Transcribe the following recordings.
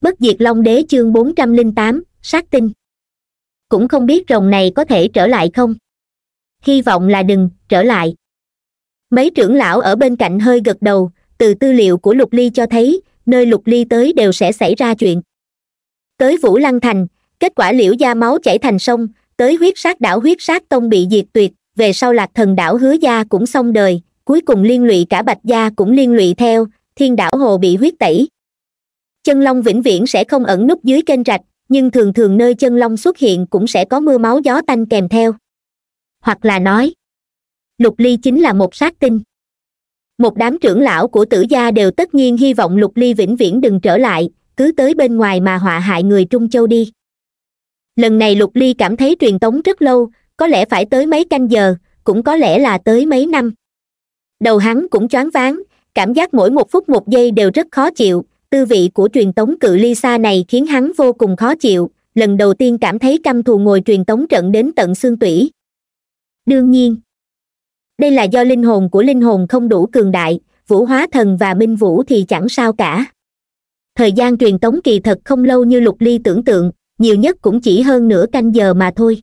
bất diệt long đế chương bốn trăm linh tám, sát tinh. Cũng không biết rồng này có thể trở lại không? Hy vọng là đừng, trở lại. Mấy trưởng lão ở bên cạnh hơi gật đầu, từ tư liệu của lục ly cho thấy, nơi lục ly tới đều sẽ xảy ra chuyện. Tới vũ lăng thành, kết quả liễu gia máu chảy thành sông, tới huyết sát đảo huyết sát tông bị diệt tuyệt, về sau lạc thần đảo hứa gia cũng xong đời, cuối cùng liên lụy cả bạch gia cũng liên lụy theo, thiên đảo hồ bị huyết tẩy chân long vĩnh viễn sẽ không ẩn núp dưới kênh rạch, nhưng thường thường nơi chân long xuất hiện cũng sẽ có mưa máu gió tanh kèm theo. Hoặc là nói, lục ly chính là một sát tinh. Một đám trưởng lão của tử gia đều tất nhiên hy vọng lục ly vĩnh viễn đừng trở lại, cứ tới bên ngoài mà họa hại người trung châu đi. Lần này lục ly cảm thấy truyền tống rất lâu, có lẽ phải tới mấy canh giờ, cũng có lẽ là tới mấy năm. Đầu hắn cũng choáng váng, cảm giác mỗi một phút một giây đều rất khó chịu tư vị của truyền tống cự ly xa này khiến hắn vô cùng khó chịu, lần đầu tiên cảm thấy căm thù ngồi truyền tống trận đến tận xương tủy. Đương nhiên, đây là do linh hồn của linh hồn không đủ cường đại, vũ hóa thần và minh vũ thì chẳng sao cả. Thời gian truyền tống kỳ thật không lâu như lục ly tưởng tượng, nhiều nhất cũng chỉ hơn nửa canh giờ mà thôi.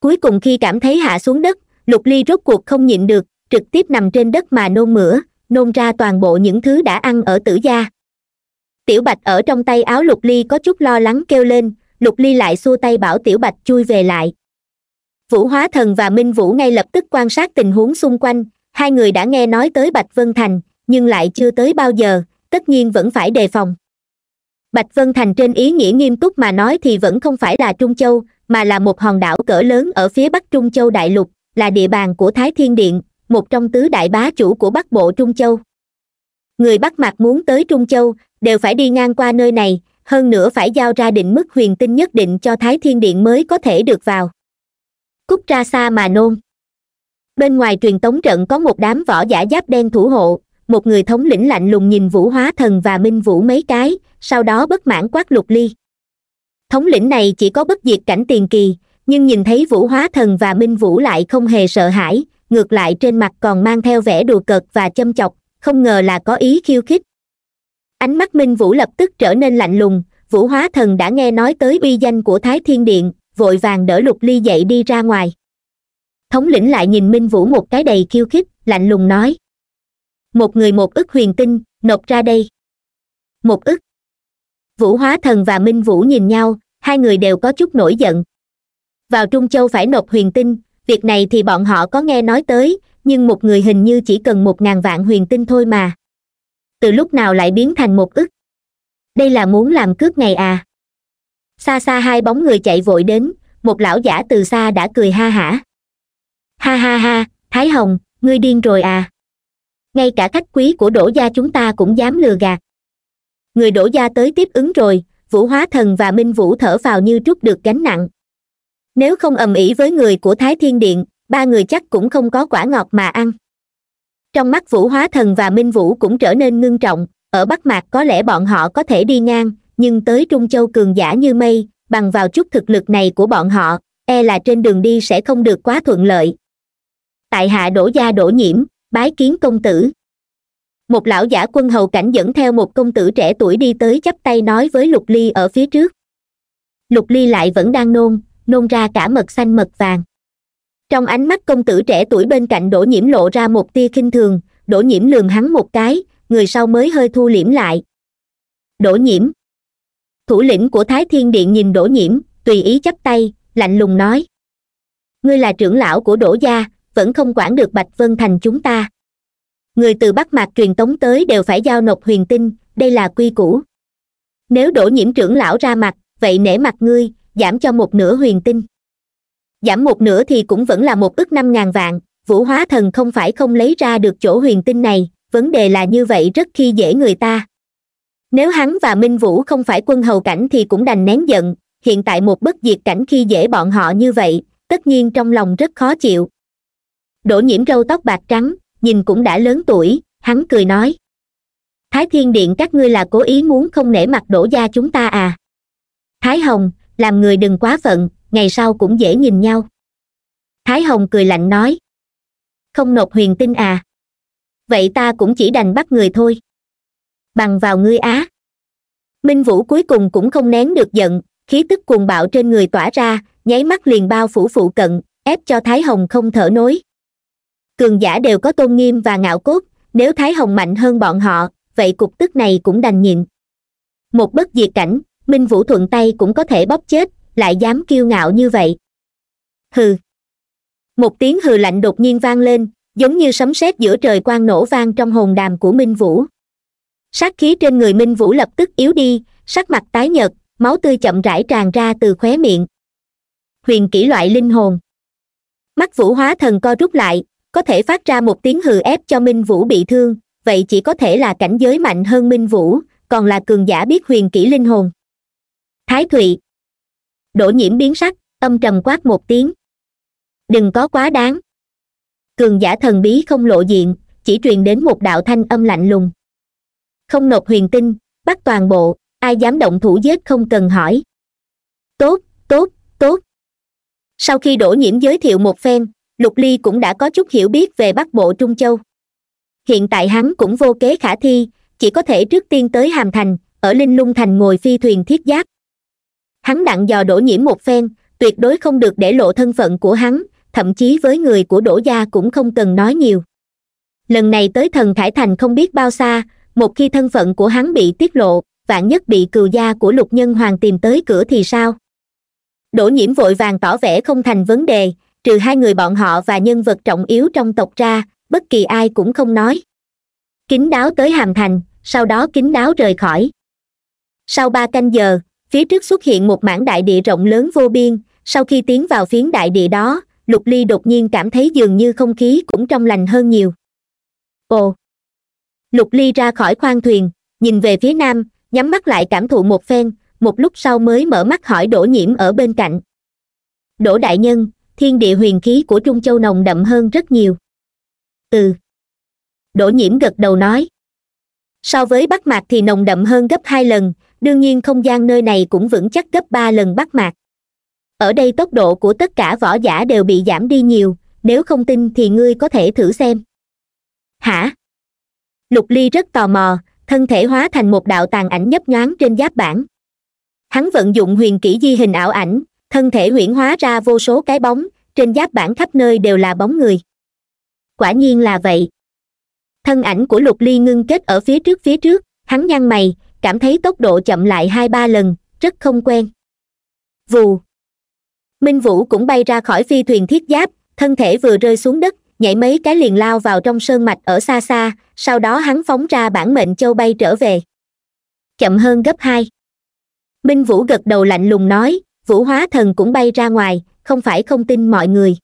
Cuối cùng khi cảm thấy hạ xuống đất, lục ly rốt cuộc không nhịn được, trực tiếp nằm trên đất mà nôn mửa, nôn ra toàn bộ những thứ đã ăn ở tử gia tiểu bạch ở trong tay áo lục ly có chút lo lắng kêu lên, lục ly lại xua tay bảo tiểu bạch chui về lại. Vũ hóa thần và minh vũ ngay lập tức quan sát tình huống xung quanh, hai người đã nghe nói tới bạch vân thành, nhưng lại chưa tới bao giờ, tất nhiên vẫn phải đề phòng. Bạch vân thành trên ý nghĩa nghiêm túc mà nói thì vẫn không phải là trung châu, mà là một hòn đảo cỡ lớn ở phía bắc trung châu đại lục, là địa bàn của thái thiên điện, một trong tứ đại bá chủ của bắc bộ trung châu người bắc mạc muốn tới trung châu, đều phải đi ngang qua nơi này, hơn nữa phải giao ra định mức huyền tinh nhất định cho thái thiên điện mới có thể được vào. Cút ra xa mà nôn. Bên ngoài truyền tống trận có một đám võ giả giáp đen thủ hộ, một người thống lĩnh lạnh lùng nhìn vũ hóa thần và minh vũ mấy cái, sau đó bất mãn quát lục ly. Thống lĩnh này chỉ có bất diệt cảnh tiền kỳ, nhưng nhìn thấy vũ hóa thần và minh vũ lại không hề sợ hãi, ngược lại trên mặt còn mang theo vẻ đùa cợt và châm chọc không ngờ là có ý khiêu khích. Ánh mắt minh vũ lập tức trở nên lạnh lùng, vũ hóa thần đã nghe nói tới uy danh của thái thiên điện, vội vàng đỡ lục ly dậy đi ra ngoài. Thống lĩnh lại nhìn minh vũ một cái đầy khiêu khích, lạnh lùng nói. Một người một ức huyền tinh, nộp ra đây. Một ức. Vũ hóa thần và minh vũ nhìn nhau, hai người đều có chút nổi giận. Vào trung châu phải nộp huyền tinh việc này thì bọn họ có nghe nói tới, nhưng một người hình như chỉ cần một ngàn vạn huyền tinh thôi mà. Từ lúc nào lại biến thành một ức? Đây là muốn làm cướp ngày à? Xa xa hai bóng người chạy vội đến, một lão giả từ xa đã cười ha hả. Ha ha ha, thái hồng, ngươi điên rồi à. Ngay cả khách quý của đỗ gia chúng ta cũng dám lừa gạt. Người đổ gia tới tiếp ứng rồi, vũ hóa thần và minh vũ thở vào như trút được gánh nặng nếu không ầm ĩ với người của thái thiên điện, ba người chắc cũng không có quả ngọt mà ăn. Trong mắt vũ hóa thần và minh vũ cũng trở nên ngưng trọng, ở bắc mạc có lẽ bọn họ có thể đi ngang, nhưng tới trung châu cường giả như mây, bằng vào chút thực lực này của bọn họ e là trên đường đi sẽ không được quá thuận lợi. Tại hạ đổ gia đổ nhiễm, bái kiến công tử. Một lão giả quân hầu cảnh dẫn theo một công tử trẻ tuổi đi tới chắp tay nói với lục ly ở phía trước. Lục ly lại vẫn đang nôn nôn ra cả mật xanh mật vàng. Trong ánh mắt công tử trẻ tuổi bên cạnh đỗ nhiễm lộ ra một tia khinh thường, đỗ nhiễm lườm hắn một cái, người sau mới hơi thu liễm lại. Đỗ nhiễm. Thủ lĩnh của thái thiên điện nhìn đỗ nhiễm, tùy ý chắp tay, lạnh lùng nói. Ngươi là trưởng lão của đỗ gia, vẫn không quản được bạch vân thành chúng ta. Người từ bắc mạc truyền tống tới đều phải giao nộp huyền tinh, đây là quy củ. Nếu đổ nhiễm trưởng lão ra mặt, vậy nể mặt ngươi giảm cho một nửa huyền tinh. Giảm một nửa thì cũng vẫn là một ức năm ngàn vạn, vũ hóa thần không phải không lấy ra được chỗ huyền tinh này, vấn đề là như vậy rất khi dễ người ta. Nếu hắn và minh vũ không phải quân hầu cảnh thì cũng đành nén giận, hiện tại một bất diệt cảnh khi dễ bọn họ như vậy, tất nhiên trong lòng rất khó chịu. Đỗ nhiễm râu tóc bạc trắng, nhìn cũng đã lớn tuổi, hắn cười nói. Thái thiên điện, các ngươi là cố ý muốn không nể mặt đổ gia chúng ta à? Thái hồng làm người đừng quá phận, ngày sau cũng dễ nhìn nhau. Thái hồng cười lạnh nói. Không nộp huyền tinh à. Vậy ta cũng chỉ đành bắt người thôi. Bằng vào ngươi á. Minh vũ cuối cùng cũng không nén được giận, khí tức cuồng bạo trên người tỏa ra, nháy mắt liền bao phủ phụ cận, ép cho thái hồng không thở nối cường giả đều có tôn nghiêm và ngạo cốt, nếu thái hồng mạnh hơn bọn họ, vậy cục tức này cũng đành nhịn. Một bất diệt cảnh minh vũ thuận tay cũng có thể bóp chết, lại dám kiêu ngạo như vậy. Hừ. Một tiếng hừ lạnh đột nhiên vang lên, giống như sấm sét giữa trời quang nổ vang trong hồn đàm của minh vũ. Sát khí trên người minh vũ lập tức yếu đi, sắc mặt tái nhợt, máu tươi chậm rãi tràn ra từ khóe miệng. Huyền kỹ loại linh hồn. Mắt vũ hóa thần co rút lại, có thể phát ra một tiếng hừ ép cho minh vũ bị thương, vậy chỉ có thể là cảnh giới mạnh hơn minh vũ, còn là cường giả biết huyền kỹ linh hồn thái thụy. Đỗ nhiễm biến sắc, âm trầm quát một tiếng. Đừng có quá đáng. Cường giả thần bí không lộ diện, chỉ truyền đến một đạo thanh âm lạnh lùng. Không nộp huyền tinh, bắt toàn bộ, ai dám động thủ giết không cần hỏi. Tốt tốt tốt. Sau khi đỗ nhiễm giới thiệu một phen, lục ly cũng đã có chút hiểu biết về bắc bộ trung châu. Hiện tại hắn cũng vô kế khả thi, chỉ có thể trước tiên tới hàm thành, ở linh lung thành ngồi phi thuyền thiết giáp hắn đặng dò đổ nhiễm một phen, tuyệt đối không được để lộ thân phận của hắn, thậm chí với người của đỗ gia cũng không cần nói nhiều. Lần này tới thần khải thành không biết bao xa, một khi thân phận của hắn bị tiết lộ, vạn nhất bị cừu gia của lục nhân hoàng tìm tới cửa thì sao? Đỗ nhiễm vội vàng tỏ vẻ không thành vấn đề, trừ hai người bọn họ và nhân vật trọng yếu trong tộc ra, bất kỳ ai cũng không nói. Kín đáo tới hàm thành, sau đó kín đáo rời khỏi. Sau ba canh giờ phía trước xuất hiện một mảng đại địa rộng lớn vô biên. Sau khi tiến vào phiến đại địa đó, lục ly đột nhiên cảm thấy dường như không khí cũng trong lành hơn nhiều. Ồ! Lục ly ra khỏi khoang thuyền, nhìn về phía nam, nhắm mắt lại cảm thụ một phen, một lúc sau mới mở mắt hỏi đỗ nhiễm ở bên cạnh. Đỗ đại nhân, thiên địa huyền khí của trung châu nồng đậm hơn rất nhiều. Ừ. Đỗ nhiễm gật đầu nói. So với bắc mạc thì nồng đậm hơn gấp hai lần đương nhiên không gian nơi này cũng vững chắc gấp ba lần bắt mạc. Ở đây tốc độ của tất cả võ giả đều bị giảm đi nhiều, nếu không tin thì ngươi có thể thử xem. Hả? Lục ly rất tò mò, thân thể hóa thành một đạo tàn ảnh nhấp nhoáng trên giáp bản hắn vận dụng huyền kỹ di hình ảo ảnh, thân thể huyễn hóa ra vô số cái bóng, trên giáp bản khắp nơi đều là bóng người. Quả nhiên là vậy. Thân ảnh của lục ly ngưng kết ở phía trước phía trước, hắn nhăn mày cảm thấy tốc độ chậm lại hai ba lần, rất không quen. Vù. Minh vũ cũng bay ra khỏi phi thuyền thiết giáp, thân thể vừa rơi xuống đất, nhảy mấy cái liền lao vào trong sơn mạch ở xa xa, sau đó hắn phóng ra bản mệnh châu bay trở về. Chậm hơn gấp hai. Minh vũ gật đầu lạnh lùng nói, vũ hóa thần cũng bay ra ngoài, không phải không tin mọi người.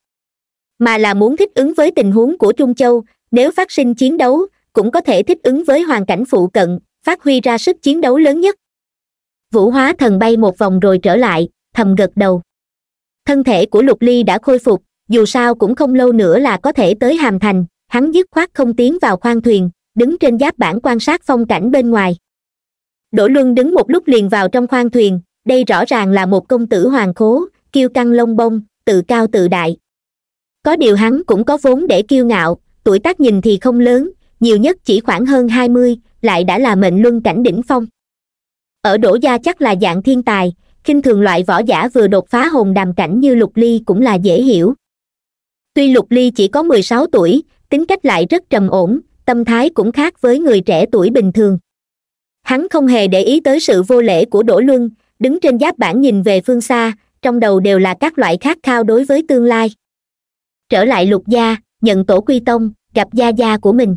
Mà là muốn thích ứng với tình huống của trung châu, nếu phát sinh chiến đấu, cũng có thể thích ứng với hoàn cảnh phụ cận phát huy ra sức chiến đấu lớn nhất. Vũ hóa thần bay một vòng rồi trở lại, thầm gật đầu. Thân thể của lục ly đã khôi phục, dù sao cũng không lâu nữa là có thể tới hàm thành, hắn dứt khoát không tiến vào khoang thuyền, đứng trên giáp bản quan sát phong cảnh bên ngoài. Đỗ luân đứng một lúc liền vào trong khoang thuyền, đây rõ ràng là một công tử hoàng khố, kiêu căng lông bông, tự cao tự đại. Có điều hắn cũng có vốn để kiêu ngạo, tuổi tác nhìn thì không lớn, nhiều nhất chỉ khoảng hơn hai mươi lại đã là mệnh luân cảnh đỉnh phong. Ở đỗ gia chắc là dạng thiên tài, khinh thường loại võ giả vừa đột phá hồn đàm cảnh như lục ly cũng là dễ hiểu. Tuy lục ly chỉ có mười sáu tuổi, tính cách lại rất trầm ổn, tâm thái cũng khác với người trẻ tuổi bình thường. Hắn không hề để ý tới sự vô lễ của đỗ luân, đứng trên giáp bản nhìn về phương xa, trong đầu đều là các loại khát khao đối với tương lai. Trở lại lục gia, nhận tổ quy tông, gặp gia gia của mình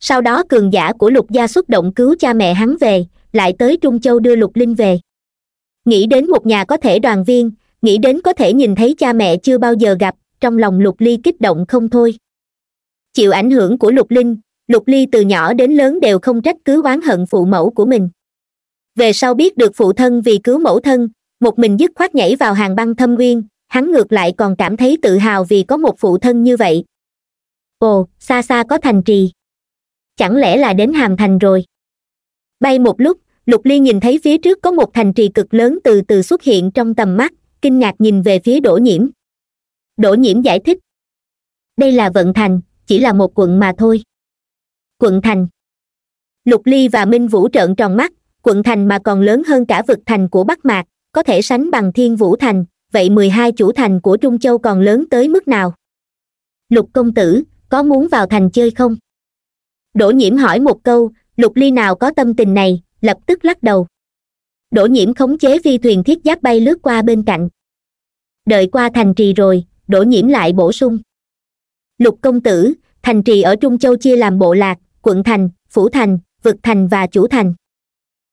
sau đó cường giả của lục gia xuất động cứu cha mẹ hắn về, lại tới trung châu đưa lục linh về. Nghĩ đến một nhà có thể đoàn viên, nghĩ đến có thể nhìn thấy cha mẹ chưa bao giờ gặp, trong lòng lục ly kích động không thôi. Chịu ảnh hưởng của lục linh, lục ly từ nhỏ đến lớn đều không trách cứ oán hận phụ mẫu của mình. Về sau biết được phụ thân vì cứu mẫu thân, một mình dứt khoát nhảy vào hàng băng thâm uyên, hắn ngược lại còn cảm thấy tự hào vì có một phụ thân như vậy. Ồ, xa xa có thành trì chẳng lẽ là đến hàm thành rồi? Bay một lúc, lục ly nhìn thấy phía trước có một thành trì cực lớn từ từ xuất hiện trong tầm mắt, kinh ngạc nhìn về phía đỗ nhiễm. Đỗ nhiễm giải thích. Đây là vận thành, chỉ là một quận mà thôi. Quận thành. Lục ly và minh vũ trợn tròn mắt, quận thành mà còn lớn hơn cả vực thành của bắc mạc, có thể sánh bằng thiên vũ thành, vậy mười hai chủ thành của trung châu còn lớn tới mức nào? Lục công tử, có muốn vào thành chơi không? Đỗ nhiễm hỏi một câu, lục ly nào có tâm tình này? Lập tức lắc đầu. Đỗ nhiễm khống chế phi thuyền thiết giáp bay lướt qua bên cạnh. Đợi qua thành trì rồi, đỗ nhiễm lại bổ sung. Lục công tử, thành trì ở trung châu chia làm bộ lạc, quận thành, phủ thành, vực thành và chủ thành.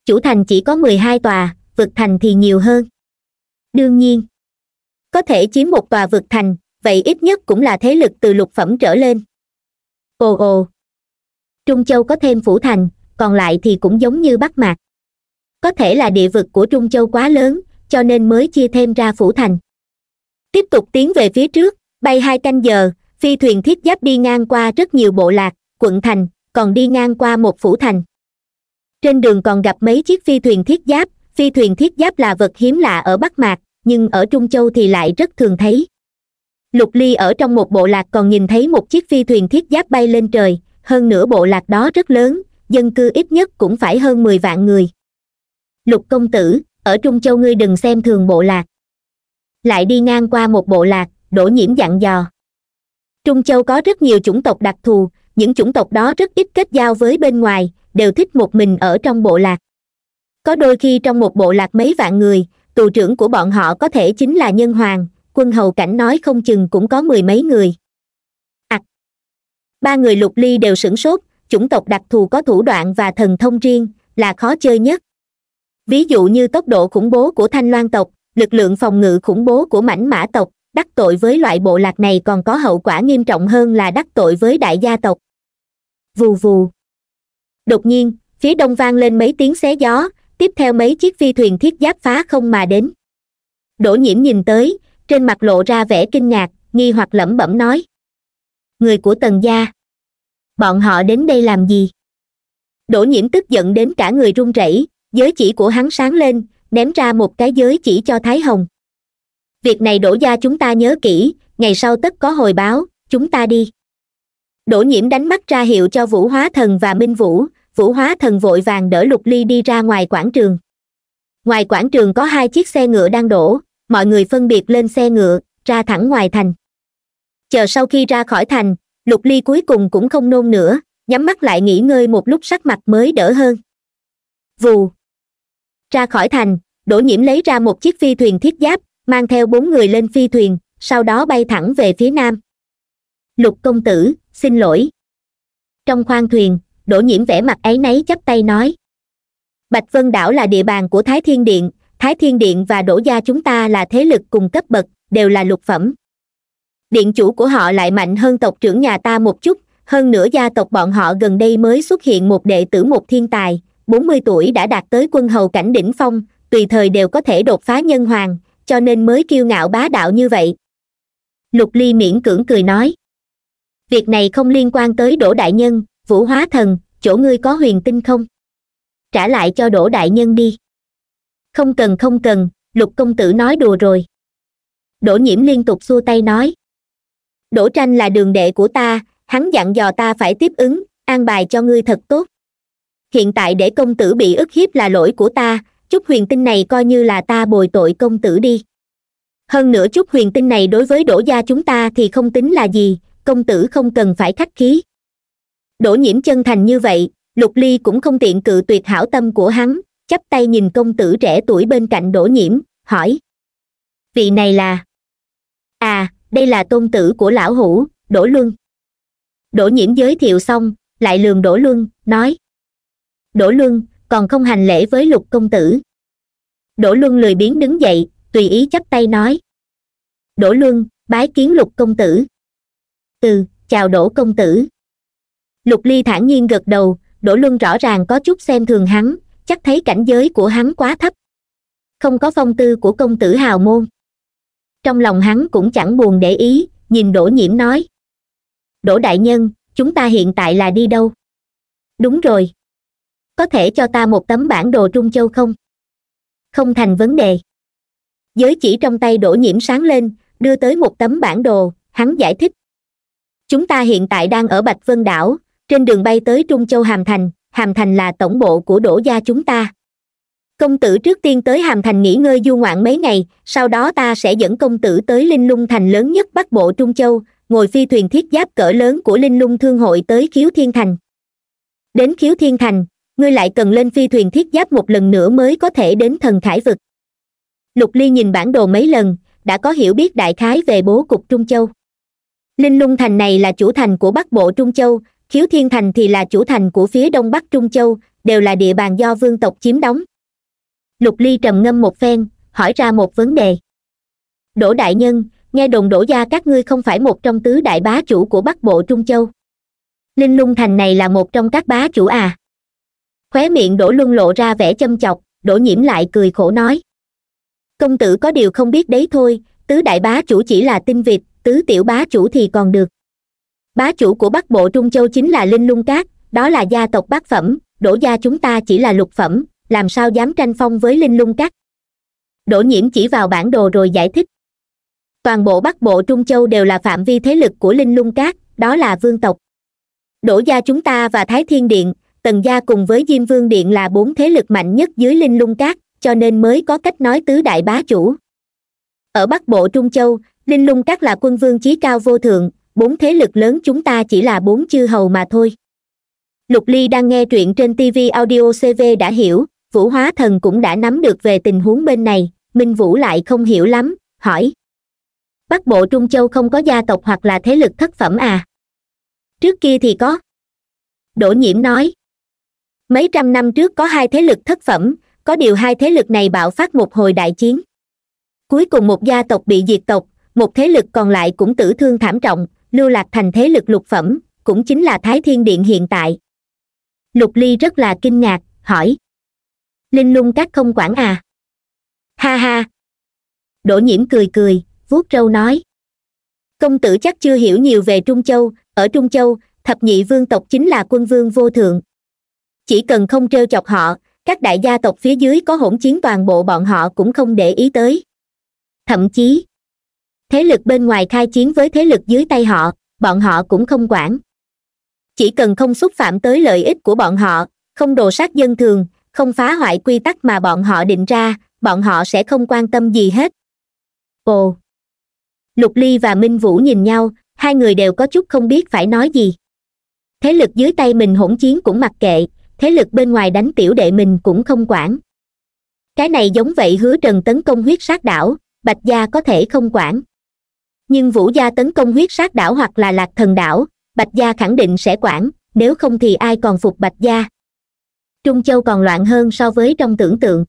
Chủ thành chỉ có mười hai tòa, vực thành thì nhiều hơn. Đương nhiên, có thể chiếm một tòa vực thành, vậy ít nhất cũng là thế lực từ lục phẩm trở lên. Ồ ồ trung châu có thêm phủ thành, còn lại thì cũng giống như bắc mạc. Có thể là địa vực của trung châu quá lớn, cho nên mới chia thêm ra phủ thành. Tiếp tục tiến về phía trước, bay hai canh giờ, phi thuyền thiết giáp đi ngang qua rất nhiều bộ lạc, quận thành, còn đi ngang qua một phủ thành. Trên đường còn gặp mấy chiếc phi thuyền thiết giáp, phi thuyền thiết giáp là vật hiếm lạ ở bắc mạc, nhưng ở trung châu thì lại rất thường thấy. Lục ly ở trong một bộ lạc còn nhìn thấy một chiếc phi thuyền thiết giáp bay lên trời hơn nữa bộ lạc đó rất lớn, dân cư ít nhất cũng phải hơn mười vạn người. Lục công tử, ở trung châu ngươi đừng xem thường bộ lạc. Lại đi ngang qua một bộ lạc, đổ nhiễm dặn dò. Trung châu có rất nhiều chủng tộc đặc thù, những chủng tộc đó rất ít kết giao với bên ngoài, đều thích một mình ở trong bộ lạc. Có đôi khi trong một bộ lạc mấy vạn người, tù trưởng của bọn họ có thể chính là nhân hoàng, quân hầu cảnh nói không chừng cũng có mười mấy người ba người lục ly đều sửng sốt, chủng tộc đặc thù có thủ đoạn và thần thông riêng, là khó chơi nhất. Ví dụ như tốc độ khủng bố của thanh loan tộc, lực lượng phòng ngự khủng bố của mảnh mã tộc, đắc tội với loại bộ lạc này còn có hậu quả nghiêm trọng hơn là đắc tội với đại gia tộc. Vù vù. Đột nhiên, phía đông vang lên mấy tiếng xé gió, tiếp theo mấy chiếc phi thuyền thiết giáp phá không mà đến. Đỗ nhiễm nhìn tới, trên mặt lộ ra vẻ kinh ngạc, nghi hoặc lẩm bẩm nói. Người của tần gia bọn họ đến đây làm gì? Đỗ nhiễm tức giận đến cả người run rẩy, giới chỉ của hắn sáng lên, ném ra một cái giới chỉ cho thái hồng. Việc này đổ gia chúng ta nhớ kỹ, ngày sau tất có hồi báo, chúng ta đi. Đỗ nhiễm đánh mắt ra hiệu cho vũ hóa thần và minh vũ vũ hóa thần vội vàng đỡ lục ly đi ra ngoài quảng trường. Ngoài quảng trường có hai chiếc xe ngựa đang đổ, mọi người phân biệt lên xe ngựa, ra thẳng ngoài thành. Chờ sau khi ra khỏi thành lục ly cuối cùng cũng không nôn nữa, nhắm mắt lại nghỉ ngơi một lúc sắc mặt mới đỡ hơn. Vù. Ra khỏi thành, đỗ nhiễm lấy ra một chiếc phi thuyền thiết giáp, mang theo bốn người lên phi thuyền, sau đó bay thẳng về phía nam. Lục công tử, xin lỗi. Trong khoang thuyền, đỗ nhiễm vẻ mặt ấy nấy chắp tay nói. Bạch vân đảo là địa bàn của thái thiên điện, thái thiên điện và đỗ gia chúng ta là thế lực cùng cấp bậc, đều là lục phẩm điện chủ của họ lại mạnh hơn tộc trưởng nhà ta một chút, hơn nữa gia tộc bọn họ gần đây mới xuất hiện một đệ tử một thiên tài, bốn mươi tuổi đã đạt tới quân hầu cảnh đỉnh phong, tùy thời đều có thể đột phá nhân hoàng, cho nên mới kiêu ngạo bá đạo như vậy. Lục ly miễn cưỡng cười nói, việc này không liên quan tới đỗ đại nhân, vũ hóa thần, chỗ ngươi có huyền tinh không? Trả lại cho đỗ đại nhân đi. Không cần không cần, lục công tử nói đùa rồi. Đỗ nhiễm liên tục xua tay nói đỗ tranh là đường đệ của ta, hắn dặn dò ta phải tiếp ứng, an bài cho ngươi thật tốt. Hiện tại để công tử bị ức hiếp là lỗi của ta, chút huyền tinh này coi như là ta bồi tội công tử đi. Hơn nữa chút huyền tinh này đối với đỗ gia chúng ta thì không tính là gì, công tử không cần phải khách khí. Đỗ nhiễm chân thành như vậy, lục ly cũng không tiện cự tuyệt hảo tâm của hắn, chắp tay nhìn công tử trẻ tuổi bên cạnh đỗ nhiễm, hỏi. Vị này là? À đây là tôn tử của lão hủ, đỗ luân. Đỗ nhiễm giới thiệu xong, lại lường đỗ luân, nói. Đỗ luân, còn không hành lễ với lục công tử. Đỗ luân lười biếng đứng dậy, tùy ý chắp tay nói. Đỗ luân, bái kiến lục công tử. Ừ chào đỗ công tử. Lục ly thản nhiên gật đầu, đỗ luân rõ ràng có chút xem thường hắn, chắc thấy cảnh giới của hắn quá thấp. Không có phong tư của công tử hào môn trong lòng hắn cũng chẳng buồn để ý, nhìn đỗ nhiễm nói. Đỗ đại nhân, chúng ta hiện tại là đi đâu? Đúng rồi. Có thể cho ta một tấm bản đồ trung châu không? Không thành vấn đề. Giới chỉ trong tay đỗ nhiễm sáng lên, đưa tới một tấm bản đồ, hắn giải thích. Chúng ta hiện tại đang ở bạch vân đảo, trên đường bay tới trung châu hàm thành hàm thành là tổng bộ của đỗ gia chúng ta công tử trước tiên tới hàm thành nghỉ ngơi du ngoạn mấy ngày, sau đó ta sẽ dẫn công tử tới linh lung thành lớn nhất bắc bộ trung châu, ngồi phi thuyền thiết giáp cỡ lớn của linh lung thương hội tới khiếu thiên thành. Đến khiếu thiên thành, ngươi lại cần lên phi thuyền thiết giáp một lần nữa mới có thể đến thần khải vực. Lục ly nhìn bản đồ mấy lần, đã có hiểu biết đại khái về bố cục trung châu. Linh lung thành này là chủ thành của bắc bộ trung châu, khiếu thiên thành thì là chủ thành của phía đông bắc trung châu, đều là địa bàn do vương tộc chiếm đóng lục ly trầm ngâm một phen, hỏi ra một vấn đề. Đỗ đại nhân, nghe đồn đỗ gia các ngươi không phải một trong tứ đại bá chủ của bắc bộ trung châu. Linh lung thành này là một trong các bá chủ à? Khóe miệng đỗ luân lộ ra vẻ châm chọc, đỗ nhiễm lại cười khổ nói. Công tử có điều không biết đấy thôi, tứ đại bá chủ chỉ là tinh vịt tứ tiểu bá chủ thì còn được. Bá chủ của bắc bộ trung châu chính là linh lung cát, đó là gia tộc bát phẩm đỗ gia chúng ta chỉ là lục phẩm làm sao dám tranh phong với linh lung cát? Đỗ nhiễm chỉ vào bản đồ rồi giải thích. Toàn bộ bắc bộ trung châu đều là phạm vi thế lực của linh lung cát, đó là vương tộc. Đỗ gia chúng ta và thái thiên điện, tần gia cùng với diêm vương điện là bốn thế lực mạnh nhất dưới linh lung cát, cho nên mới có cách nói tứ đại bá chủ. Ở bắc bộ trung châu, linh lung cát là quân vương chí cao vô thượng, bốn thế lực lớn chúng ta chỉ là bốn chư hầu mà thôi. Lục ly đang nghe truyện trên tv audio cv đã hiểu vũ hóa thần cũng đã nắm được về tình huống bên này, minh vũ lại không hiểu lắm, hỏi. Bắc bộ trung châu không có gia tộc hoặc là thế lực thất phẩm à? Trước kia thì có. Đỗ nhiễm nói. Mấy trăm năm trước có hai thế lực thất phẩm, có điều hai thế lực này bạo phát một hồi đại chiến. Cuối cùng một gia tộc bị diệt tộc, một thế lực còn lại cũng tử thương thảm trọng, lưu lạc thành thế lực lục phẩm, cũng chính là thái thiên điện hiện tại. Lục ly rất là kinh ngạc, hỏi linh lung các không quản à. Ha ha. Đỗ nhiễm cười cười, vuốt râu nói. Công tử chắc chưa hiểu nhiều về trung châu, ở trung châu, thập nhị vương tộc chính là quân vương vô thượng. Chỉ cần không trêu chọc họ, các đại gia tộc phía dưới có hỗn chiến toàn bộ bọn họ cũng không để ý tới. Thậm chí, thế lực bên ngoài khai chiến với thế lực dưới tay họ, bọn họ cũng không quản. Chỉ cần không xúc phạm tới lợi ích của bọn họ, không đồ sát dân thường không phá hoại quy tắc mà bọn họ định ra, bọn họ sẽ không quan tâm gì hết. Ồ. Lục ly và minh vũ nhìn nhau, hai người đều có chút không biết phải nói gì. Thế lực dưới tay mình hỗn chiến cũng mặc kệ, thế lực bên ngoài đánh tiểu đệ mình cũng không quản. Cái này giống vậy hứa trần tấn công huyết sát đảo, bạch gia có thể không quản. Nhưng vũ gia tấn công huyết sát đảo hoặc là lạc thần đảo, bạch gia khẳng định sẽ quản, nếu không thì ai còn phục bạch gia? Trung châu còn loạn hơn so với trong tưởng tượng.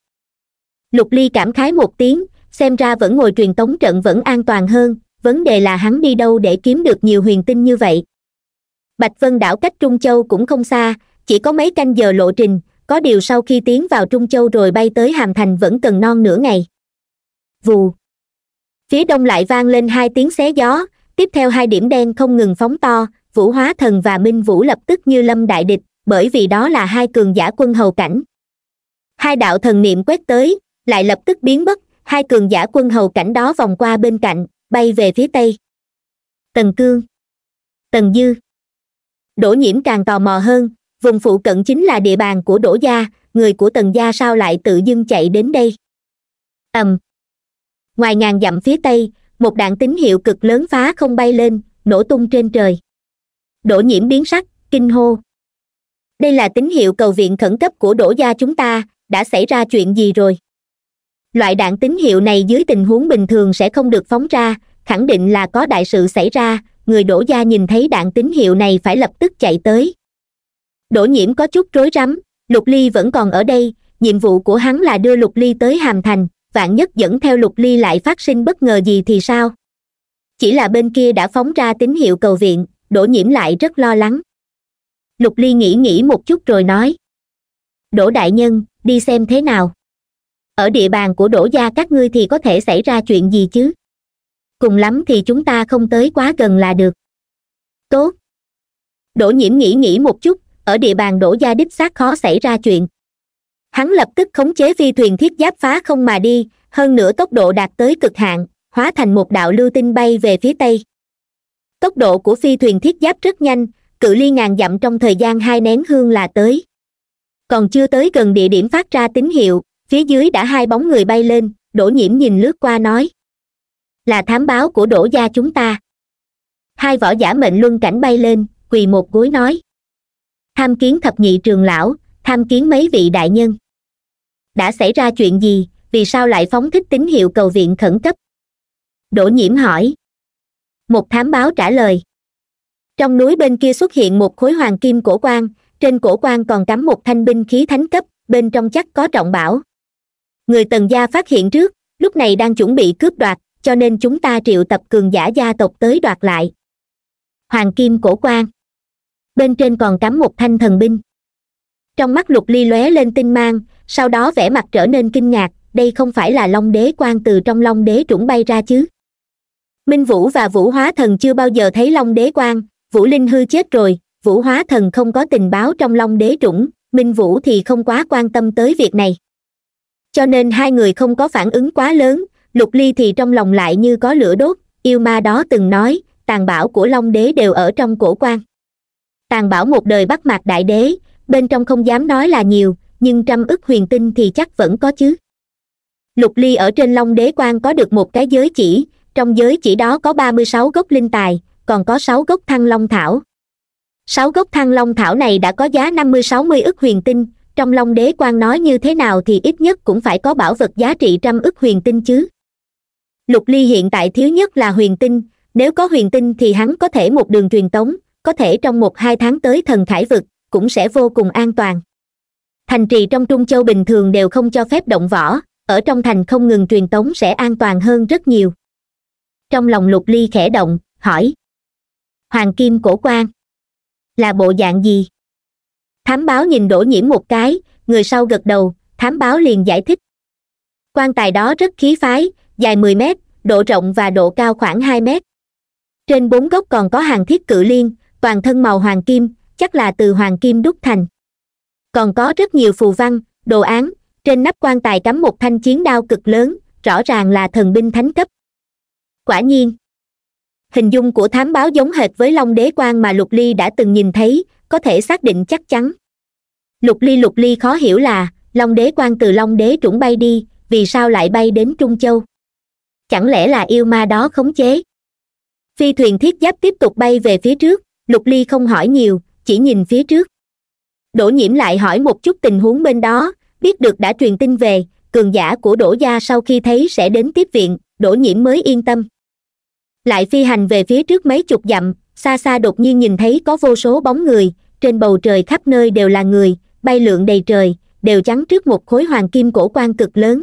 Lục ly cảm khái một tiếng, xem ra vẫn ngồi truyền tống trận vẫn an toàn hơn, vấn đề là hắn đi đâu để kiếm được nhiều huyền tinh như vậy. Bạch vân đảo cách trung châu cũng không xa, chỉ có mấy canh giờ lộ trình, có điều sau khi tiến vào trung châu rồi bay tới hàm thành vẫn cần non nửa ngày. Vù. Phía đông lại vang lên hai tiếng xé gió, tiếp theo hai điểm đen không ngừng phóng to, vũ hóa thần và minh vũ lập tức như lâm đại địch bởi vì đó là hai cường giả quân hầu cảnh. Hai đạo thần niệm quét tới, lại lập tức biến mất, hai cường giả quân hầu cảnh đó vòng qua bên cạnh, bay về phía tây. Tần cương, tần dư, đỗ nhiễm càng tò mò hơn, vùng phụ cận chính là địa bàn của đỗ gia, người của tần gia sao lại tự dưng chạy đến đây? Ầm. Ngoài ngàn dặm phía tây, một đạn tín hiệu cực lớn phá không bay lên, nổ tung trên trời. Đỗ nhiễm biến sắc, kinh hô đây là tín hiệu cầu viện khẩn cấp của đỗ gia chúng ta, đã xảy ra chuyện gì rồi? Loại đạn tín hiệu này dưới tình huống bình thường sẽ không được phóng ra, khẳng định là có đại sự xảy ra, người đỗ gia nhìn thấy đạn tín hiệu này phải lập tức chạy tới. Đỗ nhiễm có chút rối rắm, lục ly vẫn còn ở đây, nhiệm vụ của hắn là đưa lục ly tới hàm thành, vạn nhất dẫn theo lục ly lại phát sinh bất ngờ gì thì sao? Chỉ là bên kia đã phóng ra tín hiệu cầu viện đỗ nhiễm lại rất lo lắng lục ly nghĩ nghĩ một chút rồi nói. Đỗ đại nhân, đi xem thế nào? Ở địa bàn của đỗ gia các ngươi thì có thể xảy ra chuyện gì chứ? Cùng lắm thì chúng ta không tới quá gần là được. Tốt. Đỗ nhiễm nghĩ nghĩ một chút, ở địa bàn đỗ gia đích xác khó xảy ra chuyện. Hắn lập tức khống chế phi thuyền thiết giáp phá không mà đi, hơn nữa tốc độ đạt tới cực hạn, hóa thành một đạo lưu tinh bay về phía tây. Tốc độ của phi thuyền thiết giáp rất nhanh cự ly ngàn dặm trong thời gian hai nén hương là tới. Còn chưa tới gần địa điểm phát ra tín hiệu, phía dưới đã hai bóng người bay lên, đỗ nhiễm nhìn lướt qua nói. Là thám báo của đỗ gia chúng ta. Hai võ giả mệnh luân cảnh bay lên, quỳ một gối nói. Tham kiến thập nhị trường lão, tham kiến mấy vị đại nhân. Đã xảy ra chuyện gì, vì sao lại phóng thích tín hiệu cầu viện khẩn cấp? Đỗ nhiễm hỏi. Một thám báo trả lời trong núi bên kia xuất hiện một khối hoàng kim cổ quan trên cổ quan còn cắm một thanh binh khí thánh cấp, bên trong chắc có trọng bảo. Người tần gia phát hiện trước, lúc này đang chuẩn bị cướp đoạt, cho nên chúng ta triệu tập cường giả gia tộc tới đoạt lại. Hoàng kim cổ quan bên trên còn cắm một thanh thần binh. Trong mắt lục ly lóe lên tinh mang, sau đó vẻ mặt trở nên kinh ngạc, đây không phải là long đế quan từ trong long đế trũng bay ra chứ? Minh vũ và vũ hóa thần chưa bao giờ thấy long đế quan vũ linh hư chết rồi, vũ hóa thần không có tình báo trong long đế trũng minh vũ thì không quá quan tâm tới việc này. Cho nên hai người không có phản ứng quá lớn, lục ly thì trong lòng lại như có lửa đốt, yêu ma đó từng nói, tàn bảo của long đế đều ở trong cổ quan. Tàn bảo một đời bắt mạc đại đế, bên trong không dám nói là nhiều, nhưng trăm ức huyền tinh thì chắc vẫn có chứ. Lục ly ở trên long đế quan có được một cái giới chỉ, trong giới chỉ đó có ba mươi sáu gốc linh tài còn có sáu gốc thăng long thảo. Sáu gốc thăng long thảo này đã có giá năm mươi sáu mươi ức huyền tinh, trong long đế quan nói như thế nào thì ít nhất cũng phải có bảo vật giá trị trăm ức huyền tinh chứ. Lục ly hiện tại thiếu nhất là huyền tinh, nếu có huyền tinh thì hắn có thể một đường truyền tống, có thể trong một hai tháng tới thần khải vực, cũng sẽ vô cùng an toàn. Thành trì trong trung châu bình thường đều không cho phép động võ, ở trong thành không ngừng truyền tống sẽ an toàn hơn rất nhiều. Trong lòng lục ly khẽ động, hỏi hoàng kim cổ quan là bộ dạng gì? Thám báo nhìn đỗ nhiễm một cái, người sau gật đầu, thám báo liền giải thích. Quan tài đó rất khí phái, dài mười mét, độ rộng và độ cao khoảng hai mét. Trên bốn góc còn có hàng thiết cự liên, toàn thân màu hoàng kim, chắc là từ hoàng kim đúc thành. Còn có rất nhiều phù văn, đồ án, trên nắp quan tài cắm một thanh chiến đao cực lớn, rõ ràng là thần binh thánh cấp. Quả nhiên hình dung của thám báo giống hệt với long đế quan mà lục ly đã từng nhìn thấy, có thể xác định chắc chắn. Lục ly lục ly khó hiểu là, long đế quan từ long đế trũng bay đi, vì sao lại bay đến trung châu? Chẳng lẽ là yêu ma đó khống chế? Phi thuyền thiết giáp tiếp tục bay về phía trước, lục ly không hỏi nhiều, chỉ nhìn phía trước. Đỗ nhiễm lại hỏi một chút tình huống bên đó, biết được đã truyền tin về, cường giả của đỗ gia sau khi thấy sẽ đến tiếp viện, đỗ nhiễm mới yên tâm lại phi hành về phía trước mấy chục dặm, xa xa đột nhiên nhìn thấy có vô số bóng người. Trên bầu trời khắp nơi đều là người, bay lượn đầy trời, đều chắn trước một khối hoàng kim cổ quan cực lớn.